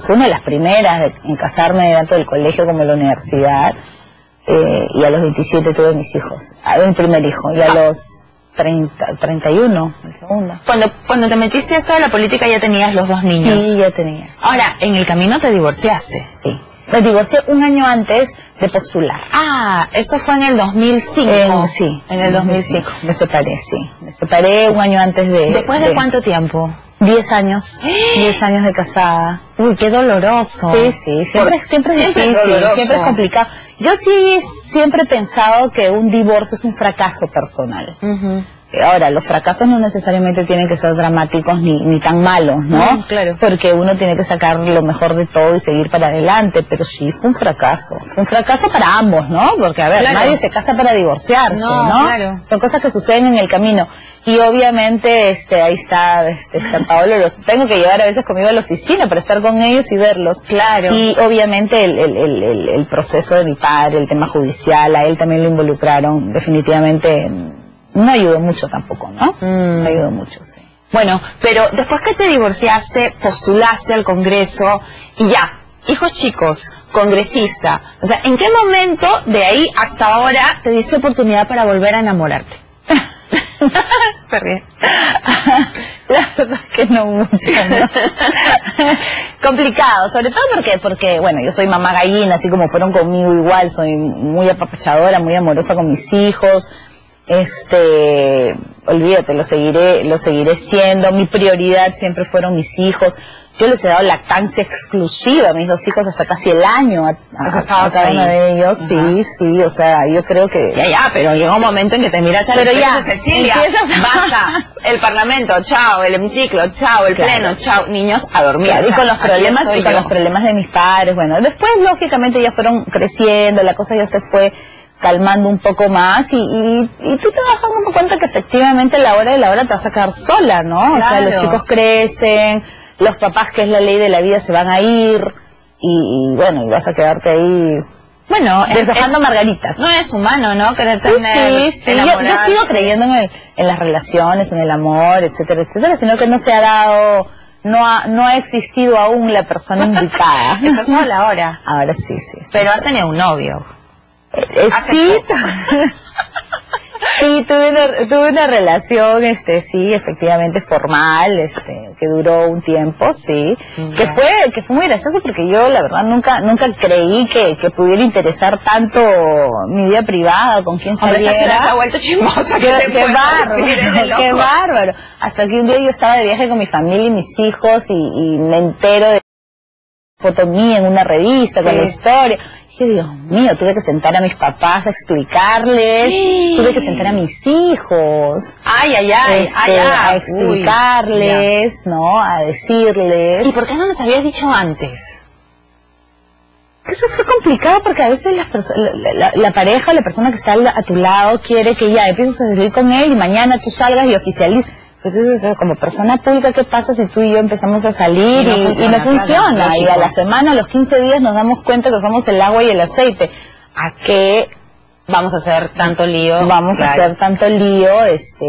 [SPEAKER 2] fue una de las primeras de- en casarme tanto del colegio como de la universidad. eh, y a los 27 tuve mis hijos. A mi primer hijo. Y a los 30, 31, el segundo.
[SPEAKER 1] Cuando, cuando te metiste a esto de la política ya tenías los dos niños.
[SPEAKER 2] Sí, ya tenía.
[SPEAKER 1] Ahora, en el camino te divorciaste.
[SPEAKER 2] Sí. Me divorcié un año antes de postular.
[SPEAKER 1] Ah, esto fue en el 2005.
[SPEAKER 2] En- sí.
[SPEAKER 1] En el 2005.
[SPEAKER 2] Me separé, sí. Me separé un año antes de...
[SPEAKER 1] ¿Después de cuánto tiempo?
[SPEAKER 2] 10 años. 10 años de casada.
[SPEAKER 1] Uy, qué doloroso.
[SPEAKER 2] Sí, sí, siempre,
[SPEAKER 1] Por-
[SPEAKER 2] siempre es
[SPEAKER 1] siempre
[SPEAKER 2] difícil,
[SPEAKER 1] doloroso.
[SPEAKER 2] siempre es complicado. Yo sí siempre he pensado que un divorcio es un fracaso personal.
[SPEAKER 1] Ujú.
[SPEAKER 2] Ahora, los fracasos no necesariamente tienen que ser dramáticos ni, ni tan malos, ¿no?
[SPEAKER 1] Mm, claro.
[SPEAKER 2] Porque uno tiene que sacar lo mejor de todo y seguir para adelante, pero sí fue un fracaso. Fue un fracaso para ambos, ¿no? Porque, a ver,
[SPEAKER 1] Claro.
[SPEAKER 2] nadie se casa para divorciarse,
[SPEAKER 1] No,
[SPEAKER 2] ¿no?
[SPEAKER 1] claro.
[SPEAKER 2] Son cosas que suceden en el camino. Y obviamente, este, ahí está, este, está Paolo, los tengo que llevar a veces conmigo a la oficina para estar con ellos y verlos.
[SPEAKER 1] Claro.
[SPEAKER 2] Y obviamente el, el, el, el- el proceso de mi padre, el tema judicial, a él también lo involucraron, definitivamente no ayudó mucho tampoco, ¿no?
[SPEAKER 1] Mm.
[SPEAKER 2] No ayudó mucho, sí.
[SPEAKER 1] Bueno, pero después que te divorciaste, postulaste al Congreso y ya, hijos chicos, congresista. O sea, ¿en qué momento de ahí hasta ahora te diste oportunidad para volver a enamorarte? Se ríe.
[SPEAKER 2] La verdad es que no mucho, ¿no? Complicado, sobre todo porque, porque, bueno, yo soy mamá gallina, así como fueron conmigo igual, soy muy apapachadora, muy amorosa con mis hijos. Este, olvídate, lo seguiré, lo seguiré siendo. Mi prioridad siempre fueron mis hijos. Yo les he dado lactancia exclusiva a mis dos hijos hasta casi el año a, a- a cada uno de ellos. Sí, sí, o sea, yo creo que
[SPEAKER 1] Ya, ya, pero llega un momento en que te miras a la
[SPEAKER 2] Pero ya,
[SPEAKER 1] Cecilia,
[SPEAKER 2] empiezas-
[SPEAKER 1] basta, el parlamento, chao, el hemiciclo, chao, el
[SPEAKER 2] Claro.
[SPEAKER 1] pleno, chao, niños a dormir.
[SPEAKER 2] Claro,
[SPEAKER 1] O
[SPEAKER 2] y con los problemas y con
[SPEAKER 1] yo.
[SPEAKER 2] los problemas de mis padres bueno después lógicamente ya fueron creciendo la cosa ya se fue calmando un poco más y, y, y tú te vas dando cuenta que efectivamente a la hora de la hora te vas a quedar sola no o sea los chicos crecen los papás que es la ley de la vida se van a ir y, y, bueno y vas a quedarte ahí
[SPEAKER 1] Bueno, es-
[SPEAKER 2] deshojando
[SPEAKER 1] es-
[SPEAKER 2] margaritas
[SPEAKER 1] no es humano, ¿no? Querer
[SPEAKER 2] Sí,
[SPEAKER 1] tener,
[SPEAKER 2] sí, sí. Yo, yo sigo creyendo en, el- en las relaciones, en el amor, etcétera, etcétera, sino que no se ha dado, no ha, no ha existido aún la persona indicada.
[SPEAKER 1] Estás sola ahora.
[SPEAKER 2] Ahora sí, sí.
[SPEAKER 1] Pero has tenido un novio.
[SPEAKER 2] Eh, sí, sí, tuve una, tuve una relación, este, sí, efectivamente formal, este, que duró un tiempo, sí, que
[SPEAKER 1] Ya.
[SPEAKER 2] fue, que fue muy gracioso porque yo, la verdad, nunca, nunca creí que, que pudiera interesar tanto mi vida privada, con quién
[SPEAKER 1] Hombre, esta
[SPEAKER 2] saliera.
[SPEAKER 1] se ha vuelto chismosa.
[SPEAKER 2] Qué,
[SPEAKER 1] ¿qué te
[SPEAKER 2] qué
[SPEAKER 1] puedo
[SPEAKER 2] bárbaro,
[SPEAKER 1] decir?
[SPEAKER 2] Qué bárbaro. Hasta que un día yo estaba de viaje con mi familia y mis hijos y, y me entero de foto mía en una revista con la historia. Dije, Dios mío, tuve que sentar a mis papás a explicarles,
[SPEAKER 1] Sí.
[SPEAKER 2] tuve que sentar a mis hijos
[SPEAKER 1] Ay, ay, ay,
[SPEAKER 2] este,
[SPEAKER 1] ay,
[SPEAKER 2] a
[SPEAKER 1] ay.
[SPEAKER 2] explicarles, ¿no? A decirles.
[SPEAKER 1] ¿Y por qué no nos habías dicho antes?
[SPEAKER 2] Eso fue complicado porque a veces perso- la, la- la pareja o la persona que está a tu lado quiere que ya empieces a salir con él y mañana tú salgas y oficialices. Pues Entonces, como persona pública, ¿qué pasa si tú y yo empezamos a salir
[SPEAKER 1] Y no
[SPEAKER 2] y
[SPEAKER 1] funciona,
[SPEAKER 2] no funciona?
[SPEAKER 1] claro,
[SPEAKER 2] y a la semana, a los 15 días, nos damos cuenta que somos el agua y el aceite. ¿A qué
[SPEAKER 1] Vamos a hacer tanto lío.
[SPEAKER 2] vamos a hacer tanto lío? Este,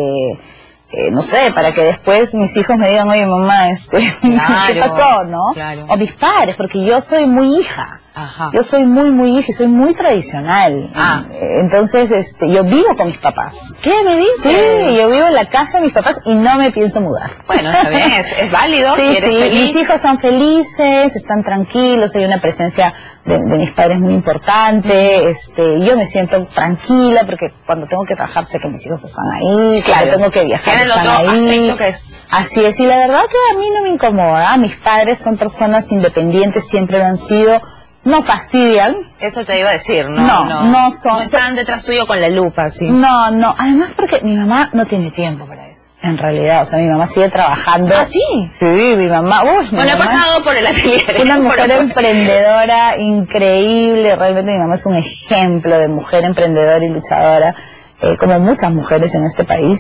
[SPEAKER 2] eh, no sé, para que después mis hijos me digan, oye mamá, este,
[SPEAKER 1] Claro,
[SPEAKER 2] ¿qué pasó, no? O mis padres, porque yo soy muy hija.
[SPEAKER 1] Ajá.
[SPEAKER 2] Yo soy muy, muy hija y soy muy tradicional.
[SPEAKER 1] Ah.
[SPEAKER 2] Eh, Entonces, este, yo vivo con mis papás.
[SPEAKER 1] ¿Qué me dices?
[SPEAKER 2] Sí, yo vivo en la casa de mis papás y no me pienso mudar.
[SPEAKER 1] Bueno, está bien, es, es válido
[SPEAKER 2] Sí,
[SPEAKER 1] si eres
[SPEAKER 2] sí,
[SPEAKER 1] feliz.
[SPEAKER 2] mis hijos son felices, están tranquilos, hay una presencia de, de mis padres muy importante, este, yo me siento tranquila porque cuando tengo que trabajar sé que mis hijos están ahí,
[SPEAKER 1] Claro.
[SPEAKER 2] cuando tengo que viajar están ahí.
[SPEAKER 1] que es-
[SPEAKER 2] Así es, y la verdad que a mí no me incomoda, mis padres son personas independientes, siempre lo han sido, no fastidian,
[SPEAKER 1] Eso te iba a decir, ¿no?
[SPEAKER 2] No, no son-
[SPEAKER 1] No están detrás tuyo con la lupa, sí.
[SPEAKER 2] No, no. Además porque mi mamá no tiene tiempo para eso. En realidad, o sea, mi mamá sigue trabajando.
[SPEAKER 1] ¿Ah, sí?
[SPEAKER 2] Sí, mi mamá. Uy, mi
[SPEAKER 1] Bueno,
[SPEAKER 2] mamá
[SPEAKER 1] pasado por el atelier.
[SPEAKER 2] Una mujer
[SPEAKER 1] por-
[SPEAKER 2] emprendedora increíble. Realmente mi mamá es un ejemplo de mujer emprendedora y luchadora. Eh, como muchas mujeres en este país.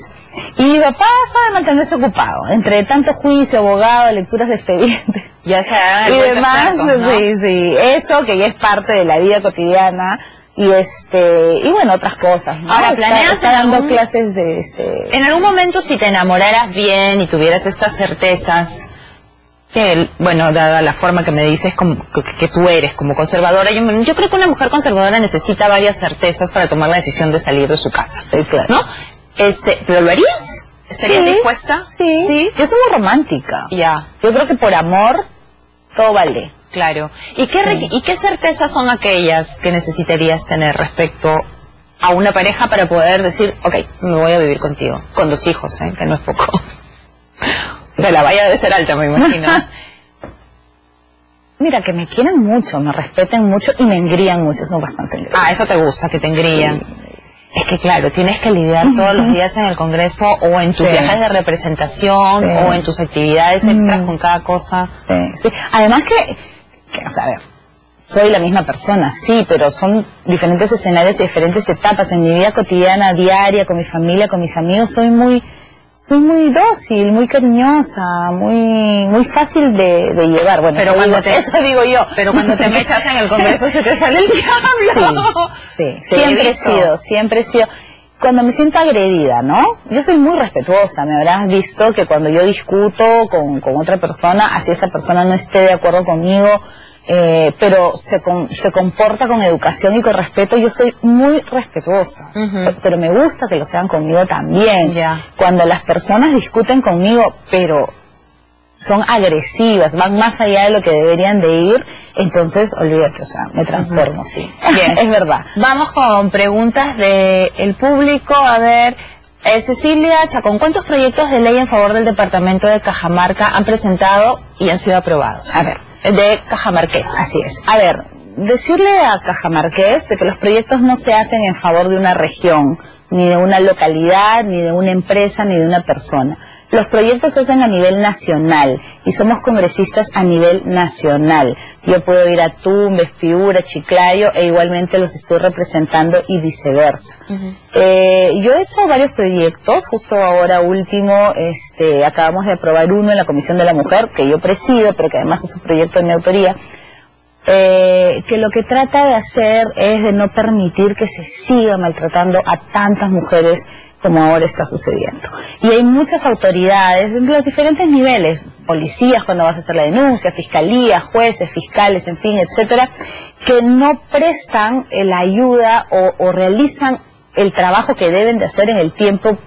[SPEAKER 2] Y mi papá sabe mantenerse ocupado, entre tanto juicio, abogado, lecturas de expedientes
[SPEAKER 1] Ya el
[SPEAKER 2] y demás, sí, sí, eso que ya es parte de la vida cotidiana y este y bueno otras cosas. ¿no?
[SPEAKER 1] Ahora,
[SPEAKER 2] Está-
[SPEAKER 1] ¿planeas
[SPEAKER 2] está,
[SPEAKER 1] en
[SPEAKER 2] dando
[SPEAKER 1] algún-
[SPEAKER 2] clases de este
[SPEAKER 1] En algún momento, si te enamoraras bien y tuvieras estas certezas, que, bueno, dada la forma que me dices como, que, que tú eres como conservadora, yo, yo creo que una mujer conservadora necesita varias certezas para tomar la decisión de salir de su casa,
[SPEAKER 2] Sí, claro.
[SPEAKER 1] ¿no? Este, ¿Pero lo harías? ¿Estarías
[SPEAKER 2] Sí,
[SPEAKER 1] dispuesta?
[SPEAKER 2] Sí, yo soy muy romántica.
[SPEAKER 1] Ya,
[SPEAKER 2] Yo creo que por amor todo vale.
[SPEAKER 1] claro. ¿Y qué, ¿Y qué certezas son aquellas que necesitarías tener respecto a una pareja para poder decir, ok, me voy a vivir contigo? Con dos hijos, ¿eh? que no es poco. O sea, la valla debe ser alta, me imagino.
[SPEAKER 2] Mira, que me quieren mucho, me respeten mucho y me engrían mucho, son bastante engríos.
[SPEAKER 1] Ah, eso te gusta, que te engrían. Es que claro, tienes que lidiar todos los días en el Congreso o en tus
[SPEAKER 2] Sí.
[SPEAKER 1] viajes de representación
[SPEAKER 2] Sí.
[SPEAKER 1] o en tus actividades extras con cada cosa.
[SPEAKER 2] Sí, sí. Además que, que, o sea, a ver, soy la misma persona, sí, pero son diferentes escenarios y diferentes etapas. En mi vida cotidiana, diaria, con mi familia, con mis amigos, soy muy, soy muy dócil, muy cariñosa, muy, muy fácil de, de llevar. Bueno,
[SPEAKER 1] Pero
[SPEAKER 2] eso
[SPEAKER 1] cuando
[SPEAKER 2] digo-
[SPEAKER 1] te-
[SPEAKER 2] eso digo yo.
[SPEAKER 1] Pero cuando te mechas en el Congreso se te sale el diablo.
[SPEAKER 2] Sí, siempre he sido, siempre he sido. Cuando me siento agredida, ¿no? Yo soy muy respetuosa, me habrás visto que cuando yo discuto con, con otra persona, así esa persona no esté de acuerdo conmigo, eh, pero se, com- se comporta con educación y con respeto, yo soy muy respetuosa, pero, pero me gusta que lo sean conmigo también. Cuando las personas discuten conmigo, pero son agresivas, van más allá de lo que deberían de ir, entonces olvídate, o sea, me transformo, sí.
[SPEAKER 1] Bien.
[SPEAKER 2] es verdad.
[SPEAKER 1] Vamos con preguntas del público. A ver, eh, Cecilia Chacón, ¿cuántos proyectos de ley en favor del departamento de Cajamarca han presentado y han sido aprobados?
[SPEAKER 2] A ver.
[SPEAKER 1] De Cajamarqués.
[SPEAKER 2] Así es. A ver, decirle a Cajamarqués de que los proyectos no se hacen en favor de una región, ni de una localidad, ni de una empresa, ni de una persona. Los proyectos se hacen a nivel nacional y somos congresistas a nivel nacional. Yo puedo ir a Tumbes, Piura, Chiclayo e igualmente los estoy representando y viceversa. Eh, yo he hecho varios proyectos, justo ahora último, este, acabamos de aprobar uno en la Comisión de la Mujer, que yo presido, pero que además es un proyecto de mi autoría, eh, que lo que trata de hacer es de no permitir que se siga maltratando a tantas mujeres como ahora está sucediendo. Y hay muchas autoridades en los diferentes niveles, policías cuando vas a hacer la denuncia, fiscalía, jueces, fiscales, en fin, etcétera, que no prestan la ayuda o, o realizan el trabajo que deben de hacer en el tiempo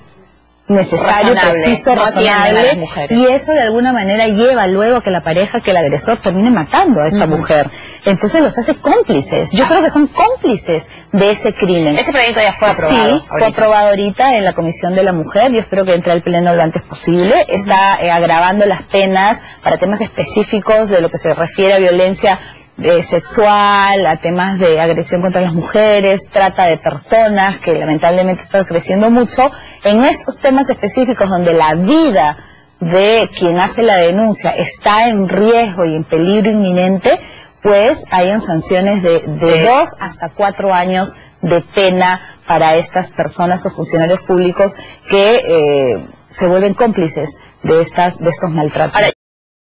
[SPEAKER 2] necesario,
[SPEAKER 1] Razonable,
[SPEAKER 2] preciso, razonable, y eso de alguna manera lleva luego a que la pareja, que el agresor termine matando a esta mujer. Entonces los hace cómplices. Yo creo que son cómplices de ese crimen.
[SPEAKER 1] Ese proyecto ya fue aprobado.
[SPEAKER 2] Sí, fue aprobado ahorita en la Comisión de la Mujer. Yo espero que entre al Pleno lo antes posible. Está eh, agravando las penas para temas específicos de lo que se refiere a violencia eh, sexual, a temas de agresión contra las mujeres, trata de personas, que lamentablemente está creciendo mucho. En estos temas específicos donde la vida de quien hace la denuncia está en riesgo y en peligro inminente, pues hayan sanciones de, de
[SPEAKER 1] Sí.
[SPEAKER 2] dos hasta cuatro años de pena para estas personas o funcionarios públicos que eh, se vuelven cómplices de estas de estos maltratos.
[SPEAKER 1] Ahora,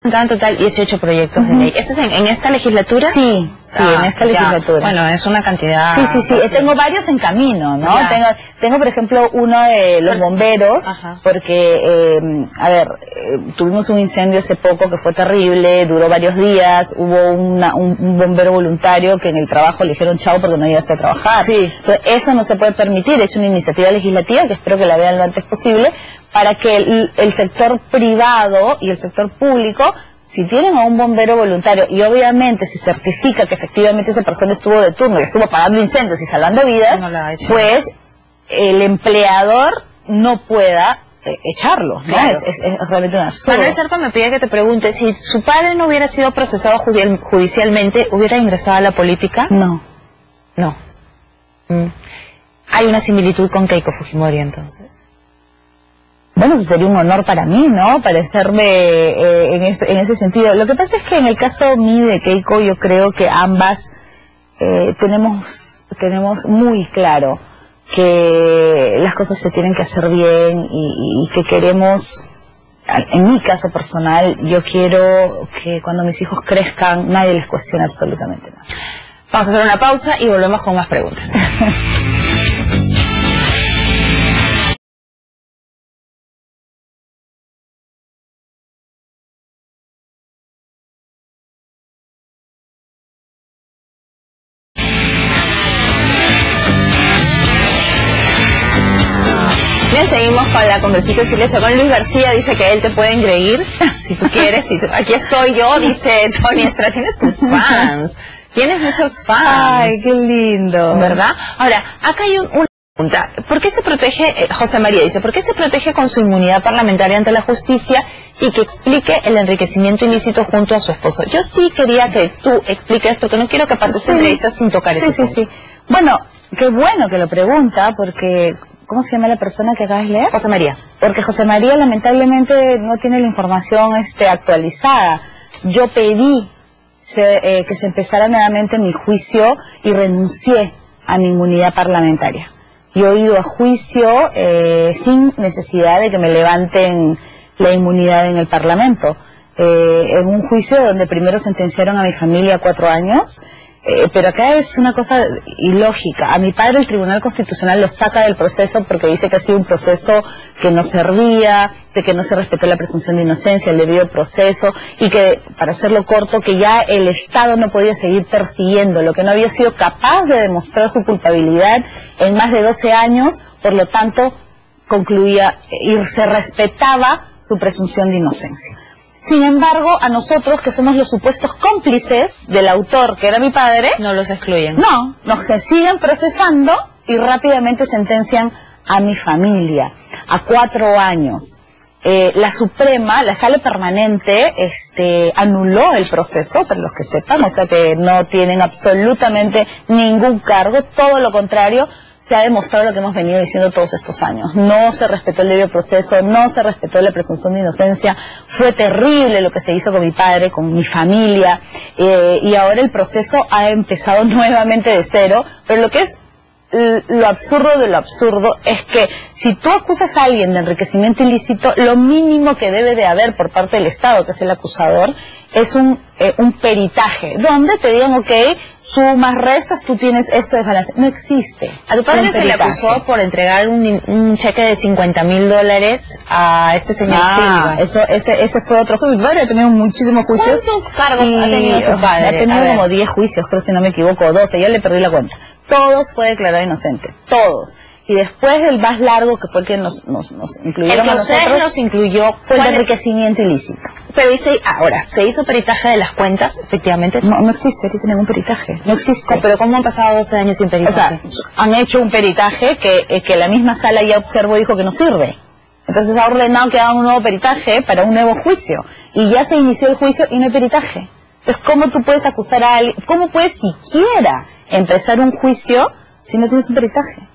[SPEAKER 1] en total 18 proyectos de ley. ¿Esto es en, en esta legislatura?
[SPEAKER 2] sí, sí,
[SPEAKER 1] Ah,
[SPEAKER 2] en esta
[SPEAKER 1] ya.
[SPEAKER 2] legislatura.
[SPEAKER 1] Bueno, es una cantidad.
[SPEAKER 2] Sí, sí, sí. Tengo varios en camino, ¿no?
[SPEAKER 1] Ya.
[SPEAKER 2] Tengo, tengo, por ejemplo, uno de los bomberos,
[SPEAKER 1] Ajá.
[SPEAKER 2] porque, eh, a ver, eh, tuvimos un incendio hace poco que fue terrible, duró varios días, hubo una- un, un bombero voluntario que en el trabajo le dijeron chao porque no iba a trabajar.
[SPEAKER 1] Sí.
[SPEAKER 2] Entonces, eso no se puede permitir. He hecho una iniciativa legislativa que espero que la vean lo antes posible para que el, el sector privado y el sector público si tienen a un bombero voluntario y obviamente se certifica que efectivamente esa persona estuvo de turno y estuvo apagando incendios y salvando vidas,
[SPEAKER 1] No
[SPEAKER 2] pues el empleador no pueda eh, echarlo, ¿no?
[SPEAKER 1] Claro.
[SPEAKER 2] Es, es- es realmente un absurdo.
[SPEAKER 1] Manuel Serpa me pide que te pregunte si su padre no hubiera sido procesado judi- judicialmente, ¿hubiera ingresado a la política?
[SPEAKER 2] No.
[SPEAKER 1] No. Mm. Hay una similitud con Keiko Fujimori entonces.
[SPEAKER 2] Bueno, eso sería un honor para mí, ¿no? Parecerme eh, en, ese, en ese sentido. Lo que pasa es que en el caso mío de Keiko, yo creo que ambas eh, tenemos, tenemos muy claro que las cosas se tienen que hacer bien y, y que queremos, en mi caso personal, yo quiero que cuando mis hijos crezcan nadie les cuestione absolutamente nada.
[SPEAKER 1] Vamos a hacer una pausa y volvemos con más preguntas. la congresista Silvia Chacón. Luis García dice que él te puede engreír, si tú quieres. Si tú- aquí estoy yo, dice Tony Estrada. Tienes tus fans. Tienes muchos fans.
[SPEAKER 2] Ay, qué lindo.
[SPEAKER 1] ¿Verdad? Ahora, acá hay un- una pregunta. ¿Por qué se protege, eh, José María dice, ¿por qué se protege con su inmunidad parlamentaria ante la justicia y que explique el enriquecimiento ilícito junto a su esposo? Yo sí quería que tú expliques, porque no quiero que pases
[SPEAKER 2] Sí.
[SPEAKER 1] entrevistas sin tocar
[SPEAKER 2] Sí,
[SPEAKER 1] ese
[SPEAKER 2] sí,
[SPEAKER 1] punto.
[SPEAKER 2] sí. Bueno, qué bueno que lo pregunta, porque, ¿cómo se llama la persona que acabas de leer?
[SPEAKER 1] José María.
[SPEAKER 2] Porque José María lamentablemente no tiene la información este, actualizada. Yo pedí se- eh, que se empezara nuevamente mi juicio y renuncié a mi inmunidad parlamentaria. Yo he ido a juicio eh, sin necesidad de que me levanten la inmunidad en el Parlamento. Eh, en un juicio donde primero sentenciaron a mi familia a cuatro años, eh, pero acá es una cosa ilógica. A mi padre el Tribunal Constitucional lo saca del proceso porque dice que ha sido un proceso que no servía, de que no se respetó la presunción de inocencia, el debido proceso, y que, para hacerlo corto, que ya el Estado no podía seguir persiguiendo, lo que no había sido capaz de demostrar su culpabilidad en más de 12 años, por lo tanto, concluía y se respetaba su presunción de inocencia. Sin embargo, a nosotros, que somos los supuestos cómplices del autor, que era mi padre,
[SPEAKER 1] No los excluyen.
[SPEAKER 2] no, nos se siguen procesando y rápidamente sentencian a mi familia a cuatro años. Eh, la Suprema, la Sala Permanente, este, anuló el proceso, para los que sepan, o sea que no tienen absolutamente ningún cargo, todo lo contrario, se ha demostrado lo que hemos venido diciendo todos estos años. No se respetó el debido proceso, no se respetó la presunción de inocencia, fue terrible lo que se hizo con mi padre, con mi familia, eh, y ahora el proceso ha empezado nuevamente de cero, pero lo que es lo absurdo de lo absurdo es que si tú acusas a alguien de enriquecimiento ilícito, lo mínimo que debe de haber por parte del Estado, que es el acusador, es un, eh, un peritaje, donde te digan, ok, sumas, restas, tú tienes esto de balance. No existe.
[SPEAKER 1] A tu padre se le acusó por entregar un, un cheque de 50 mil dólares a este señor
[SPEAKER 2] Ah,
[SPEAKER 1] Silva.
[SPEAKER 2] eso, ese, ese fue otro juicio. Mi padre ha tenido muchísimos juicios.
[SPEAKER 1] ¿Cuántos cargos
[SPEAKER 2] y-
[SPEAKER 1] ha tenido tu padre?
[SPEAKER 2] Ha tenido como 10 juicios, creo si no me equivoco, o 12. Yo le perdí la cuenta. Todos fue declarado inocente. Todos. Y después del más largo, que fue el que nos, nos, nos
[SPEAKER 1] El
[SPEAKER 2] incluyeron
[SPEAKER 1] que
[SPEAKER 2] a nosotros,
[SPEAKER 1] nos incluyó
[SPEAKER 2] fue el de enriquecimiento ilícito.
[SPEAKER 1] Pero dice, ahora, se hizo peritaje de las cuentas, efectivamente.
[SPEAKER 2] No, no existe ahorita ningún peritaje. No existe.
[SPEAKER 1] Pero ¿cómo han pasado 12 años sin
[SPEAKER 2] O
[SPEAKER 1] peritaje?
[SPEAKER 2] sea, han hecho un peritaje que, eh, que la misma sala ya observó y dijo que no sirve. Entonces ha ordenado que hagan un nuevo peritaje para un nuevo juicio. Y ya se inició el juicio y no hay peritaje. Entonces, ¿cómo tú puedes acusar a alguien? ¿Cómo puedes siquiera empezar un juicio si no tienes un peritaje?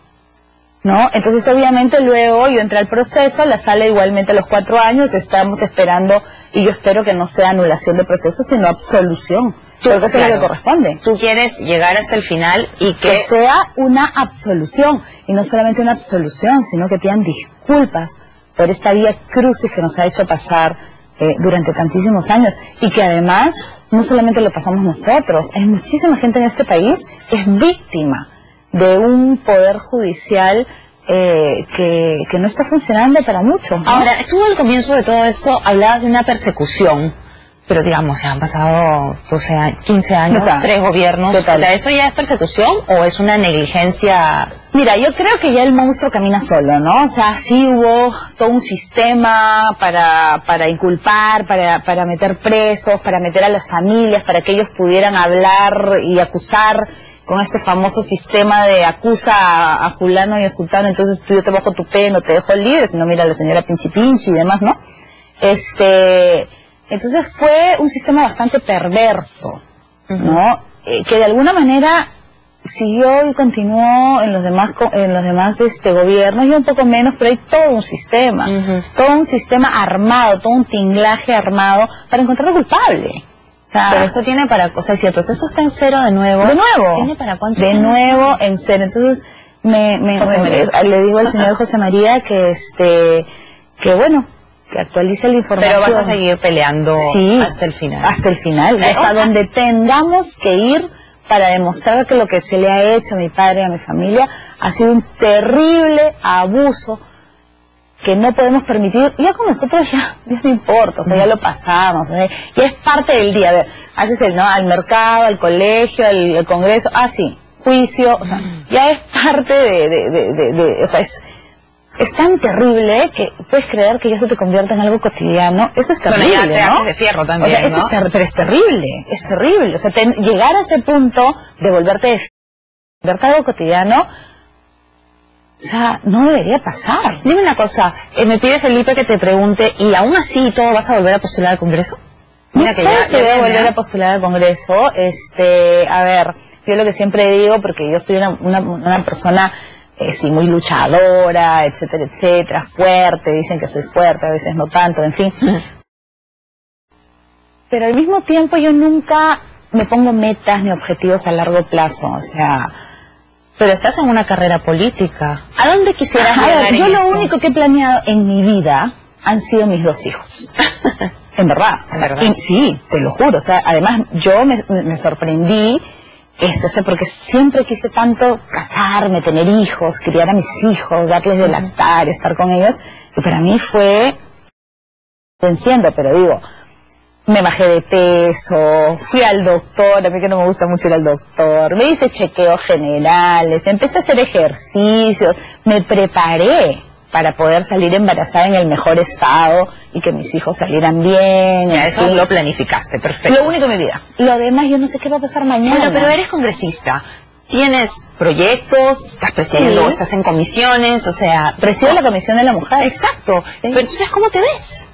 [SPEAKER 2] ¿No? Entonces, obviamente, luego yo entré al proceso, la sala igualmente a los cuatro años, estamos esperando, y yo espero que no sea anulación de proceso, sino absolución.
[SPEAKER 1] Tú,
[SPEAKER 2] eso es lo que corresponde
[SPEAKER 1] Tú quieres llegar hasta el final y que...
[SPEAKER 2] que sea una absolución y no solamente una absolución, sino que pidan disculpas por esta vía crucis que nos ha hecho pasar eh, durante tantísimos años y que además no solamente lo pasamos nosotros, hay muchísima gente en este país que es víctima de un poder judicial eh, que, que no está funcionando para muchos. ¿no?
[SPEAKER 1] Ahora, tú al comienzo de todo esto hablabas de una persecución, pero digamos, se han pasado 12 años, 15 años,
[SPEAKER 2] O sea,
[SPEAKER 1] tres gobiernos.
[SPEAKER 2] ¿qué tal?
[SPEAKER 1] O sea, ¿Esto ya es persecución o es una negligencia?
[SPEAKER 2] Mira, yo creo que ya el monstruo camina solo, ¿no? O sea, sí hubo todo un sistema para, para inculpar, para, para meter presos, para meter a las familias, para que ellos pudieran hablar y acusar con este famoso sistema de acusa a, a fulano y a sultano, entonces tú yo te bajo tu pelo, te dejo libre, si no mira a la señora pinchi pinchi y demás, ¿no? Este, entonces fue un sistema bastante perverso, ¿no? Eh, que de alguna manera siguió y continuó en los demás en los demás este gobiernos y un poco menos pero hay todo un sistema todo un sistema armado todo un tinglaje armado para encontrar culpable o sea,
[SPEAKER 1] Pero esto tiene para... O sea, si el proceso está en cero de nuevo...
[SPEAKER 2] de nuevo
[SPEAKER 1] ¿Tiene para cuántos
[SPEAKER 2] de nuevo en serio entonces me, me- le digo al señor José María que este que bueno que actualice la información
[SPEAKER 1] Pero vas a seguir peleando
[SPEAKER 2] Sí,
[SPEAKER 1] hasta el final.
[SPEAKER 2] Hasta el final, hasta donde tengamos que ir para demostrar que lo que se le ha hecho a mi padre y a mi familia ha sido un terrible abuso que no podemos permitir. Ya con nosotros ya, ya no importa, o sea, ya lo pasamos, o sea, ya es parte del día. A ver, haces el, ¿no? Al mercado, al colegio, al, al congreso, ah, sí, juicio, o sea, ya es parte de, de, de, de- de- o sea, es, es tan terrible que puedes creer que ya se te convierte en algo cotidiano. Eso es
[SPEAKER 1] Bueno,
[SPEAKER 2] terrible,
[SPEAKER 1] ya te
[SPEAKER 2] ¿no?
[SPEAKER 1] haces de fierro también,
[SPEAKER 2] O sea, eso es pero es terrible, es terrible. O sea, llegar a ese punto de volverte de volverte algo cotidiano, o sea, no debería pasar.
[SPEAKER 1] Dime una cosa, eh, me pide Felipe que te pregunte, ¿y aún así todo vas a volver a postular al Congreso? Mira
[SPEAKER 2] no
[SPEAKER 1] que
[SPEAKER 2] sé
[SPEAKER 1] ya-
[SPEAKER 2] si voy a volver a postular al Congreso. Este, a ver, yo lo que siempre digo, porque yo soy una, una, una persona eh, sí, muy luchadora, etcétera, etcétera, fuerte, dicen que soy fuerte, a veces no tanto, en fin. Pero al mismo tiempo yo nunca me pongo metas ni objetivos a largo plazo, o sea,
[SPEAKER 1] Pero estás en una carrera política. ¿A dónde quisieras
[SPEAKER 2] a
[SPEAKER 1] llegar
[SPEAKER 2] ver,
[SPEAKER 1] en
[SPEAKER 2] yo lo
[SPEAKER 1] esto?
[SPEAKER 2] único que he planeado en mi vida han sido mis dos hijos. En verdad. o sea,
[SPEAKER 1] ¿Verdad?
[SPEAKER 2] y- sí, te lo juro. O sea, además yo me, me sorprendí, este, o sea, porque siempre quise tanto casarme, tener hijos, criar a mis hijos, darles de lactar, estar con ellos. Y para mí fue venciendo, pero digo, me bajé de peso, fui al doctor, a mí que no me gusta mucho ir al doctor, me hice chequeos generales, empecé a hacer ejercicios, me preparé para poder salir embarazada en el mejor estado y que mis hijos salieran bien.
[SPEAKER 1] Ya, eso lo planificaste, perfecto.
[SPEAKER 2] Lo único en mi vida. Lo demás yo no sé qué va a pasar mañana.
[SPEAKER 1] Bueno, pero eres congresista. Tienes proyectos, estás presidiendo,
[SPEAKER 2] Sí.
[SPEAKER 1] estás en comisiones, o sea...
[SPEAKER 2] Presido la Comisión de la Mujer.
[SPEAKER 1] Exacto. Pero entonces, ¿cómo te ves?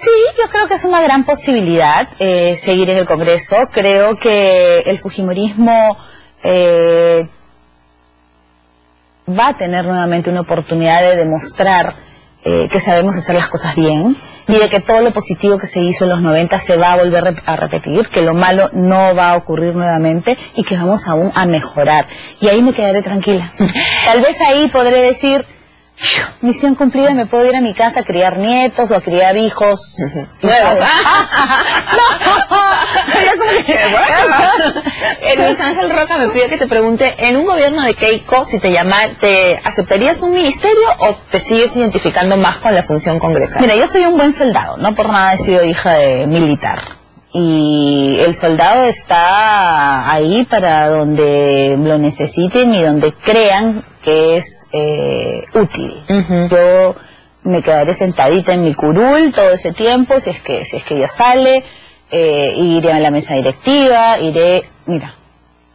[SPEAKER 2] Sí, yo creo que es una gran posibilidad eh, seguir en el Congreso. Creo que el Fujimorismo eh, va a tener nuevamente una oportunidad de demostrar eh, que sabemos hacer las cosas bien y de que todo lo positivo que se hizo en los 90 se va a volver a repetir, que lo malo no va a ocurrir nuevamente y que vamos aún a mejorar. Y ahí me quedaré tranquila. Tal vez ahí podré decir, misión cumplida, me puedo ir a mi casa a criar nietos o a criar hijos nuevos.
[SPEAKER 1] El Luis Ángel Roca me pide que te pregunte, en un gobierno de Keiko, si te llamar, ¿te aceptarías un ministerio o te sigues identificando más con la función congresal?
[SPEAKER 2] Mira, yo soy un buen soldado, no por nada he sido hija de militar. Y el soldado está ahí para donde lo necesiten y donde crean que es eh, útil. Yo me quedaré sentadita en mi curul todo ese tiempo, si es que, si es que ella sale, eh, iré a la mesa directiva, iré, mira,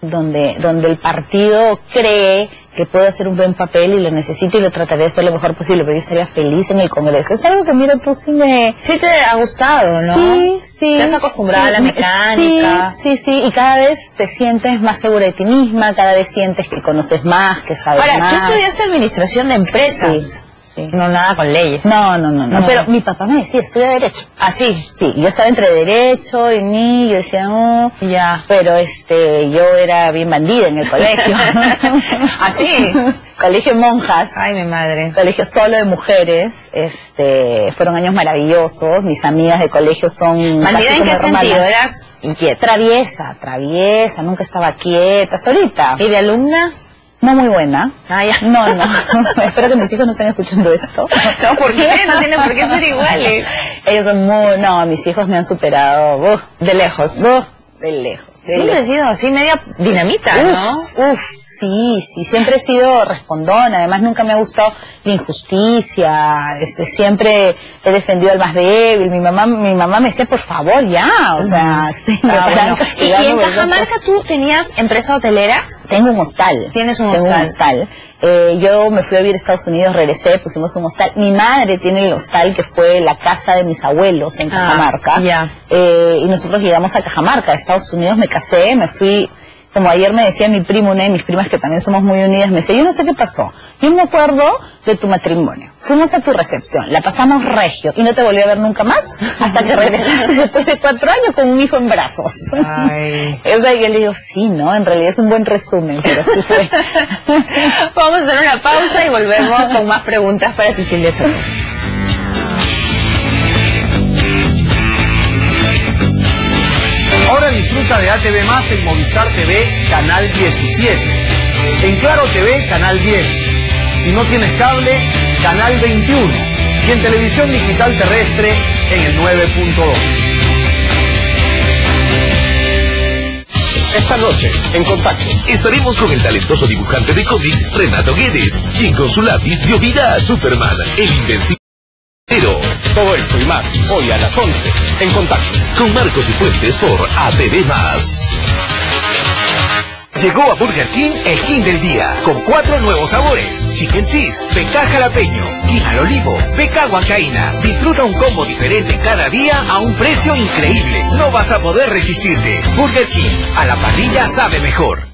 [SPEAKER 2] donde, donde el partido cree que puedo hacer un buen papel y lo necesito y lo trataré de hacer lo mejor posible, pero yo estaría feliz en el Congreso. Es algo que, mira, tú sí me...
[SPEAKER 1] Sí te ha gustado, ¿no?
[SPEAKER 2] Sí, sí.
[SPEAKER 1] Te has acostumbrado a la mecánica.
[SPEAKER 2] Sí, sí, sí, y cada vez te sientes más segura de ti misma, cada vez sientes que conoces más, que sabes
[SPEAKER 1] Ahora,
[SPEAKER 2] más.
[SPEAKER 1] tú estudiaste administración de empresas.
[SPEAKER 2] Sí, sí.
[SPEAKER 1] No nada con leyes.
[SPEAKER 2] No, no, no, no,
[SPEAKER 1] No.
[SPEAKER 2] pero mi papá me decía, estudia Derecho.
[SPEAKER 1] Así.
[SPEAKER 2] Sí, yo estaba entre Derecho y ni, yo decía, oh,
[SPEAKER 1] Ya.
[SPEAKER 2] pero este, yo era bien bandida en el colegio.
[SPEAKER 1] ¿Así?
[SPEAKER 2] colegio de monjas.
[SPEAKER 1] Ay, mi madre.
[SPEAKER 2] colegio solo de mujeres, este, fueron años maravillosos, mis amigas de colegio son
[SPEAKER 1] ¿Bandida en qué sentido? Eras inquieta.
[SPEAKER 2] Traviesa, traviesa, nunca estaba quieta, hasta ahorita.
[SPEAKER 1] ¿Y de alumna?
[SPEAKER 2] No muy buena.
[SPEAKER 1] Ah, ya.
[SPEAKER 2] No, no. Espero que mis hijos no estén escuchando esto.
[SPEAKER 1] No, ¿por qué? No tienen por qué ser iguales.
[SPEAKER 2] Ellos son muy, no, mis hijos me han superado, uf,
[SPEAKER 1] De lejos.
[SPEAKER 2] uf, de lejos. de
[SPEAKER 1] Siempre
[SPEAKER 2] lejos.
[SPEAKER 1] he sido así, media dinamita, ¿no?
[SPEAKER 2] Uf, sí, sí, siempre he sido respondona, además nunca me ha gustado la injusticia, este, siempre he defendido al más débil, mi mamá, mi mamá me decía, por favor, ya, o sea, sí, me
[SPEAKER 1] Ah, bueno. Y, en. Cajamarca tú tenías empresa hotelera.
[SPEAKER 2] Tengo un hostal.
[SPEAKER 1] Tienes un
[SPEAKER 2] Tengo
[SPEAKER 1] hostal.
[SPEAKER 2] un hostal. Eh, yo me fui a vivir a Estados Unidos, regresé, pusimos un hostal. Mi madre tiene el hostal que fue la casa de mis abuelos en
[SPEAKER 1] Ah,
[SPEAKER 2] Cajamarca. Eh, y nosotros llegamos a Cajamarca, a Estados Unidos, me casé, me fui, como ayer me decía mi primo, una de mis primas que también somos muy unidas, me decía, yo no sé qué pasó. Yo me acuerdo de tu matrimonio. Fuimos a tu recepción, la pasamos regio y no te volví a ver nunca más hasta que regresaste después de cuatro años con un hijo en brazos.
[SPEAKER 1] Ay.
[SPEAKER 2] O sea, yo le digo, sí, ¿no? En realidad es un buen resumen, pero sí fue.
[SPEAKER 1] Vamos a hacer una pausa y volvemos con más preguntas para Cecilia Chocó.
[SPEAKER 6] Ahora disfruta de ATV Más en Movistar TV, Canal 17. En Claro TV, Canal 10. Si no tienes cable, Canal 21. Y en televisión digital terrestre, en el 9.2.
[SPEAKER 3] Esta noche, en Contacto, estaremos con el talentoso dibujante de cómics Renato Guedes, quien con su lápiz dio vida a Superman, el invencible.
[SPEAKER 6] Todo esto y más, hoy a las 11, en Contacto.
[SPEAKER 3] Con Marcos y Fuentes por ATV Más. Llegó a Burger King el King del día, con cuatro nuevos sabores. Chicken Cheese, PK Jalapeño, King al Olivo, PK Huancaína. Disfruta un combo diferente cada día a un precio increíble. No vas a poder resistirte. Burger King, a la parrilla sabe mejor.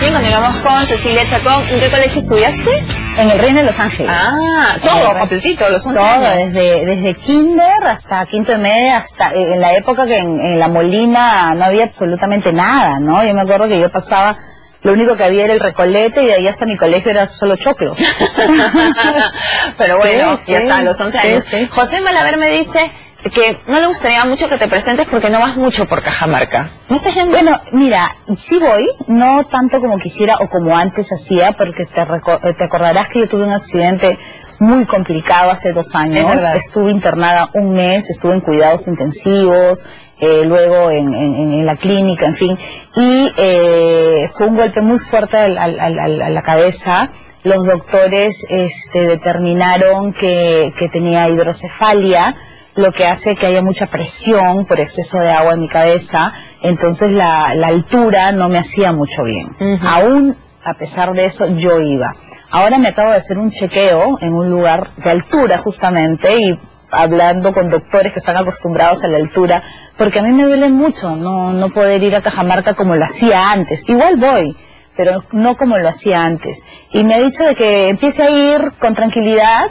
[SPEAKER 1] Bien, continuamos con Cecilia Chacón. ¿En qué colegio estudiaste?
[SPEAKER 2] En el Reino de Los Ángeles.
[SPEAKER 1] Ah, todo, completito, los 11
[SPEAKER 2] Todo, desde, desde kinder hasta quinto de media, hasta eh, en la época que en, en La Molina no había absolutamente nada, ¿no? Yo me acuerdo que yo pasaba, lo único que había era el recolete y de ahí hasta mi colegio era solo choclos.
[SPEAKER 1] Pero bueno,
[SPEAKER 2] Sí,
[SPEAKER 1] ya
[SPEAKER 2] sí,
[SPEAKER 1] está, a los 11
[SPEAKER 2] sí,
[SPEAKER 1] años.
[SPEAKER 2] sí.
[SPEAKER 1] José Malaver me dice que no le gustaría mucho que te presentes porque no vas mucho por Cajamarca. ¿No estás yendo?
[SPEAKER 2] Bueno, mira, sí voy, no tanto como quisiera o como antes hacía, porque te, eh, te acordarás que yo tuve un accidente muy complicado hace dos años.
[SPEAKER 1] Es.
[SPEAKER 2] Estuve internada un mes, estuve en cuidados intensivos, eh, luego en, en- la clínica, en fin. Y eh, fue un golpe muy fuerte al- al- al- a la cabeza. Los doctores este, determinaron que, que tenía hidrocefalia lo que hace que haya mucha presión por exceso de agua en mi cabeza, entonces la, la altura no me hacía mucho bien. Aún a pesar de eso yo iba. Ahora me acabo de hacer un chequeo en un lugar de altura justamente y hablando con doctores que están acostumbrados a la altura, porque a mí me duele mucho no, no poder ir a Cajamarca como lo hacía antes. Igual voy, pero no como lo hacía antes. Y me ha dicho de que empiece a ir con tranquilidad.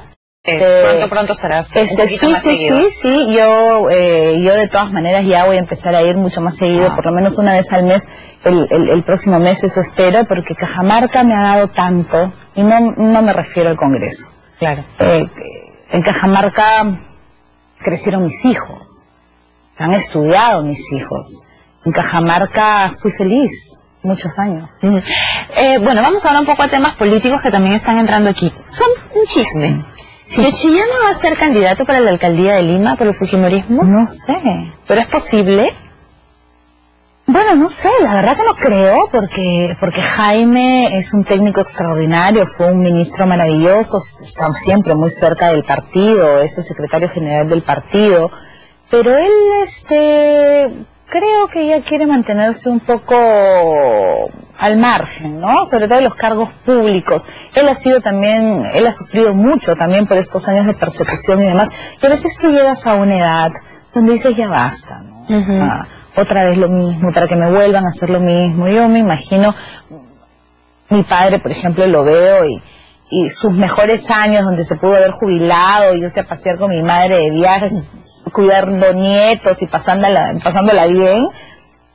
[SPEAKER 1] Eh, pronto, pronto estarás
[SPEAKER 2] Este, sí,
[SPEAKER 1] más
[SPEAKER 2] sí,
[SPEAKER 1] seguido.
[SPEAKER 2] sí, sí, yo, eh, yo de todas maneras ya voy a empezar a ir mucho más seguido, por lo menos una vez al mes, el, el- el próximo mes, eso espero, porque Cajamarca me ha dado tanto, y no, no me refiero al Congreso.
[SPEAKER 1] Claro.
[SPEAKER 2] Eh, en Cajamarca crecieron mis hijos, han estudiado mis hijos. En Cajamarca fui feliz muchos años.
[SPEAKER 1] Ujú. Eh, bueno, vamos ahora un poco a temas políticos que también están entrando aquí. Son un chisme. ¿Yochillano va a ser candidato para la alcaldía de Lima por el Fujimorismo?
[SPEAKER 2] No sé.
[SPEAKER 1] ¿Pero es posible?
[SPEAKER 2] Bueno, no sé, la verdad que no creo, porque, porque Jaime es un técnico extraordinario, fue un ministro maravilloso, estamos siempre muy cerca del partido, es el secretario general del partido, pero él, este, creo que ya quiere mantenerse un poco al margen, ¿no? Sobre todo en los cargos públicos. Él ha sido también, él ha sufrido mucho también por estos años de persecución y demás, y a veces tú llegas a una edad donde dices ya basta, ¿no? Ah, otra vez lo mismo, para que me vuelvan a hacer lo mismo. Yo me imagino, mi padre, por ejemplo, lo veo y, y sus mejores años donde se pudo haber jubilado, y yo sé, a pasear con mi madre de viajes, cuidando nietos y pasándola, pasándola bien,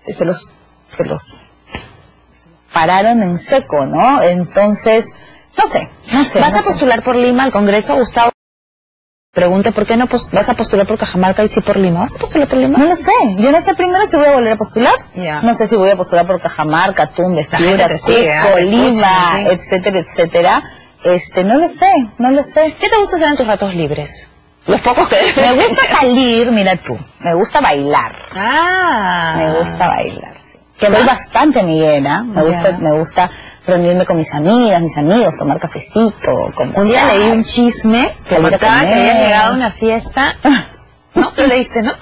[SPEAKER 2] se los, se los pararon en seco, ¿no? Entonces, no sé, no sé.
[SPEAKER 1] ¿Vas
[SPEAKER 2] no
[SPEAKER 1] a
[SPEAKER 2] sé.
[SPEAKER 1] postular por Lima al Congreso, Gustavo? Pregunte, ¿por qué no vas a postular por Cajamarca y sí por Lima? ¿Vas a postular por Lima?
[SPEAKER 2] No lo sé, yo no sé primero si voy a volver a postular.
[SPEAKER 1] Ya.
[SPEAKER 2] No sé si voy a postular por Cajamarca, Tumbes, Piura,
[SPEAKER 1] ¿ah?
[SPEAKER 2] Lima,
[SPEAKER 1] sí.
[SPEAKER 2] etcétera, etcétera. Este, no lo sé, no lo sé.
[SPEAKER 1] ¿Qué te gusta hacer en tus ratos libres? Los pocos que...
[SPEAKER 2] Me gusta salir, mira tú, me gusta bailar,
[SPEAKER 1] Ah.
[SPEAKER 2] me gusta bailar.
[SPEAKER 1] ¿Qué
[SPEAKER 2] Soy bastante amiguera, me gusta, me gusta reunirme con mis amigas, mis amigos, tomar cafecito, conversar.
[SPEAKER 1] Un día leí un chisme que contaba que había llegado a una fiesta. ¿No? Lo leíste, ¿no?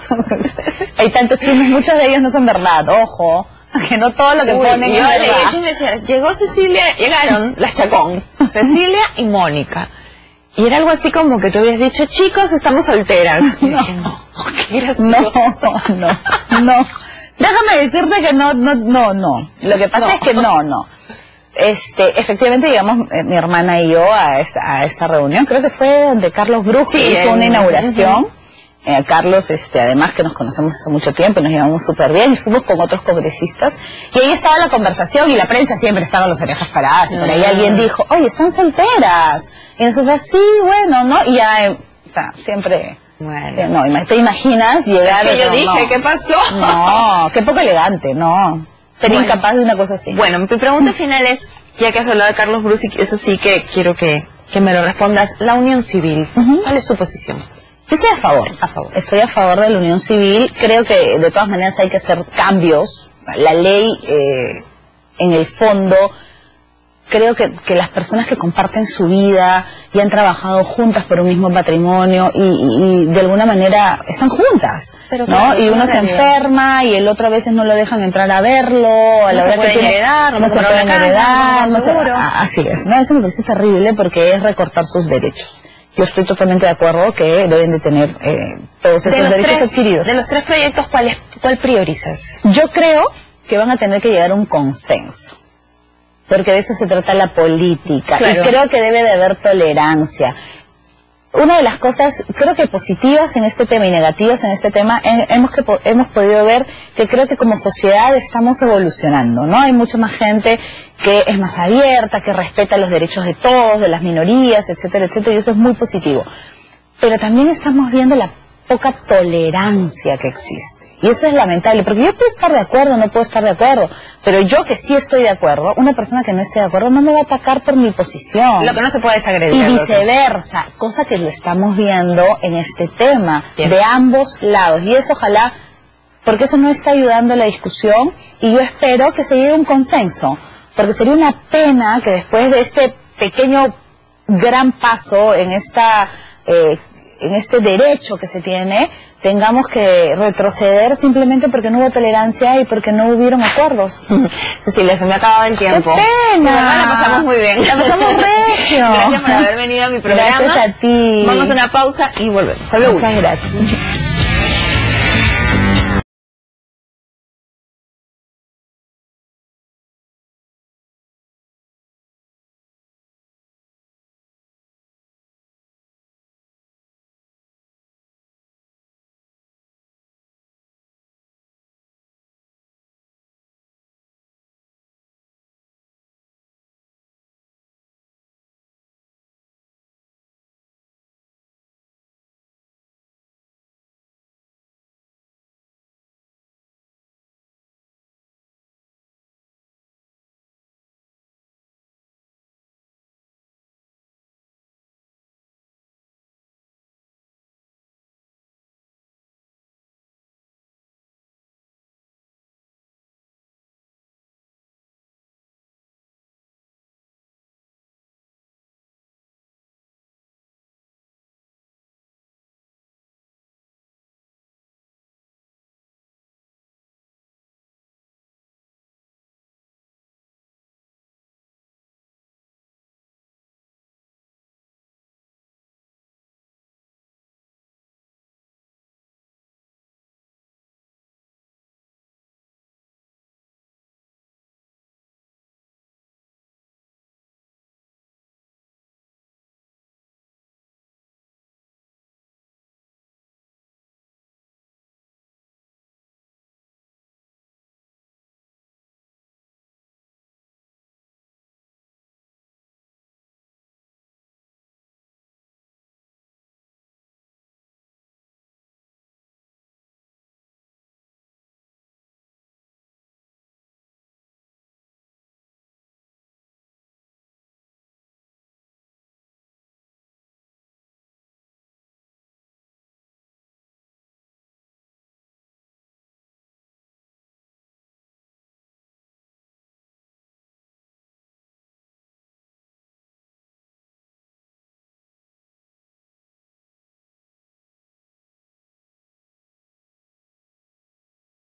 [SPEAKER 2] Hay tantos chismes, muchos de ellos no son verdad, ojo, que no todo lo que
[SPEAKER 1] Uy,
[SPEAKER 2] ponen
[SPEAKER 1] yo
[SPEAKER 2] es verdad.
[SPEAKER 1] y me decía, llegó Cecilia, llegaron las Chacón, Cecilia y Mónica. Y era algo así como que tú habías dicho, chicos, estamos solteras. Y dije, no, qué gracioso.
[SPEAKER 2] No, no, no. Déjame decirte que no, no, no, no. Lo que pasa
[SPEAKER 1] No.
[SPEAKER 2] es que no, no. Este, efectivamente llegamos eh, mi hermana y yo a esta, a esta reunión. Creo que fue donde Carlos Brujo
[SPEAKER 1] Sí,
[SPEAKER 2] hizo
[SPEAKER 1] en-
[SPEAKER 2] una inauguración. Eh, Carlos, este, además que nos conocemos hace mucho tiempo y nos llevamos súper bien y fuimos con otros congresistas. Y ahí estaba la conversación y la prensa siempre estaba las orejas paradas. Y por ahí
[SPEAKER 1] Ah.
[SPEAKER 2] alguien dijo, oye, están solteras. Y nosotros, sí, bueno, ¿no? Y ya, eh, o sea, siempre...
[SPEAKER 1] Bueno.
[SPEAKER 2] No, ¿te imaginas llegar
[SPEAKER 1] Es que yo
[SPEAKER 2] no,
[SPEAKER 1] dije,
[SPEAKER 2] no.
[SPEAKER 1] ¿qué pasó?
[SPEAKER 2] No, qué poco elegante, no. Sería
[SPEAKER 1] Bueno.
[SPEAKER 2] incapaz de una cosa así.
[SPEAKER 1] Bueno, mi pregunta final es, ya que has hablado de Carlos Bruce, y eso sí que quiero que, que me lo respondas, la unión civil, ¿cuál es tu posición?
[SPEAKER 2] Yo estoy a favor.
[SPEAKER 1] A favor.
[SPEAKER 2] Estoy a favor de la unión civil. Creo que de todas maneras hay que hacer cambios. La ley, eh, en el fondo, creo que, que las personas que comparten su vida y han trabajado juntas por un mismo patrimonio y, y- y de alguna manera están juntas,
[SPEAKER 1] Pero
[SPEAKER 2] ¿no? y uno se enferma y el otro a veces no lo dejan entrar a verlo, a
[SPEAKER 1] No
[SPEAKER 2] la
[SPEAKER 1] se
[SPEAKER 2] hora que tiene,
[SPEAKER 1] heredar, no
[SPEAKER 2] no
[SPEAKER 1] se
[SPEAKER 2] pueden
[SPEAKER 1] casa,
[SPEAKER 2] heredar,
[SPEAKER 1] no
[SPEAKER 2] no se- ah, así es, ¿no? Eso me parece terrible porque es recortar sus derechos. Yo estoy totalmente de acuerdo que deben de tener eh, todos esos
[SPEAKER 1] De
[SPEAKER 2] derechos
[SPEAKER 1] tres,
[SPEAKER 2] adquiridos.
[SPEAKER 1] de los tres proyectos, ¿cuál, es- cuál priorizas?
[SPEAKER 2] Yo creo que van a tener que llegar a un consenso. Porque de eso se trata la política.
[SPEAKER 1] Claro.
[SPEAKER 2] Y creo que debe de haber tolerancia. Una de las cosas, creo que positivas en este tema y negativas en este tema, eh, hemos, que, hemos podido ver que creo que como sociedad estamos evolucionando, ¿no? Hay mucha más gente que es más abierta, que respeta los derechos de todos, de las minorías, etcétera, etcétera, y eso es muy positivo. Pero también estamos viendo la poca tolerancia que existe. Y eso es lamentable, porque yo puedo estar de acuerdo, no puedo estar de acuerdo, pero yo que sí estoy de acuerdo, una persona que no esté de acuerdo no me va a atacar por mi posición.
[SPEAKER 1] Lo que no se puede es agredir.
[SPEAKER 2] Y viceversa, cosa que lo estamos viendo en este tema,
[SPEAKER 1] Bien.
[SPEAKER 2] de ambos lados. Y eso ojalá, porque eso no está ayudando a la discusión y yo espero que se llegue a un consenso, porque sería una pena que después de este pequeño gran paso en esta eh, en este derecho que se tiene tengamos que retroceder simplemente porque no hubo tolerancia y porque no hubieron acuerdos.
[SPEAKER 1] Cecilia, se me ha acabado el tiempo.
[SPEAKER 2] pena!
[SPEAKER 1] Sí. La pasamos muy bien.
[SPEAKER 2] La pasamos regio.
[SPEAKER 1] Gracias por haber venido a mi programa.
[SPEAKER 2] Gracias a ti.
[SPEAKER 1] Vamos a una pausa y volvemos. Hasta luego.
[SPEAKER 2] Muchas gracias.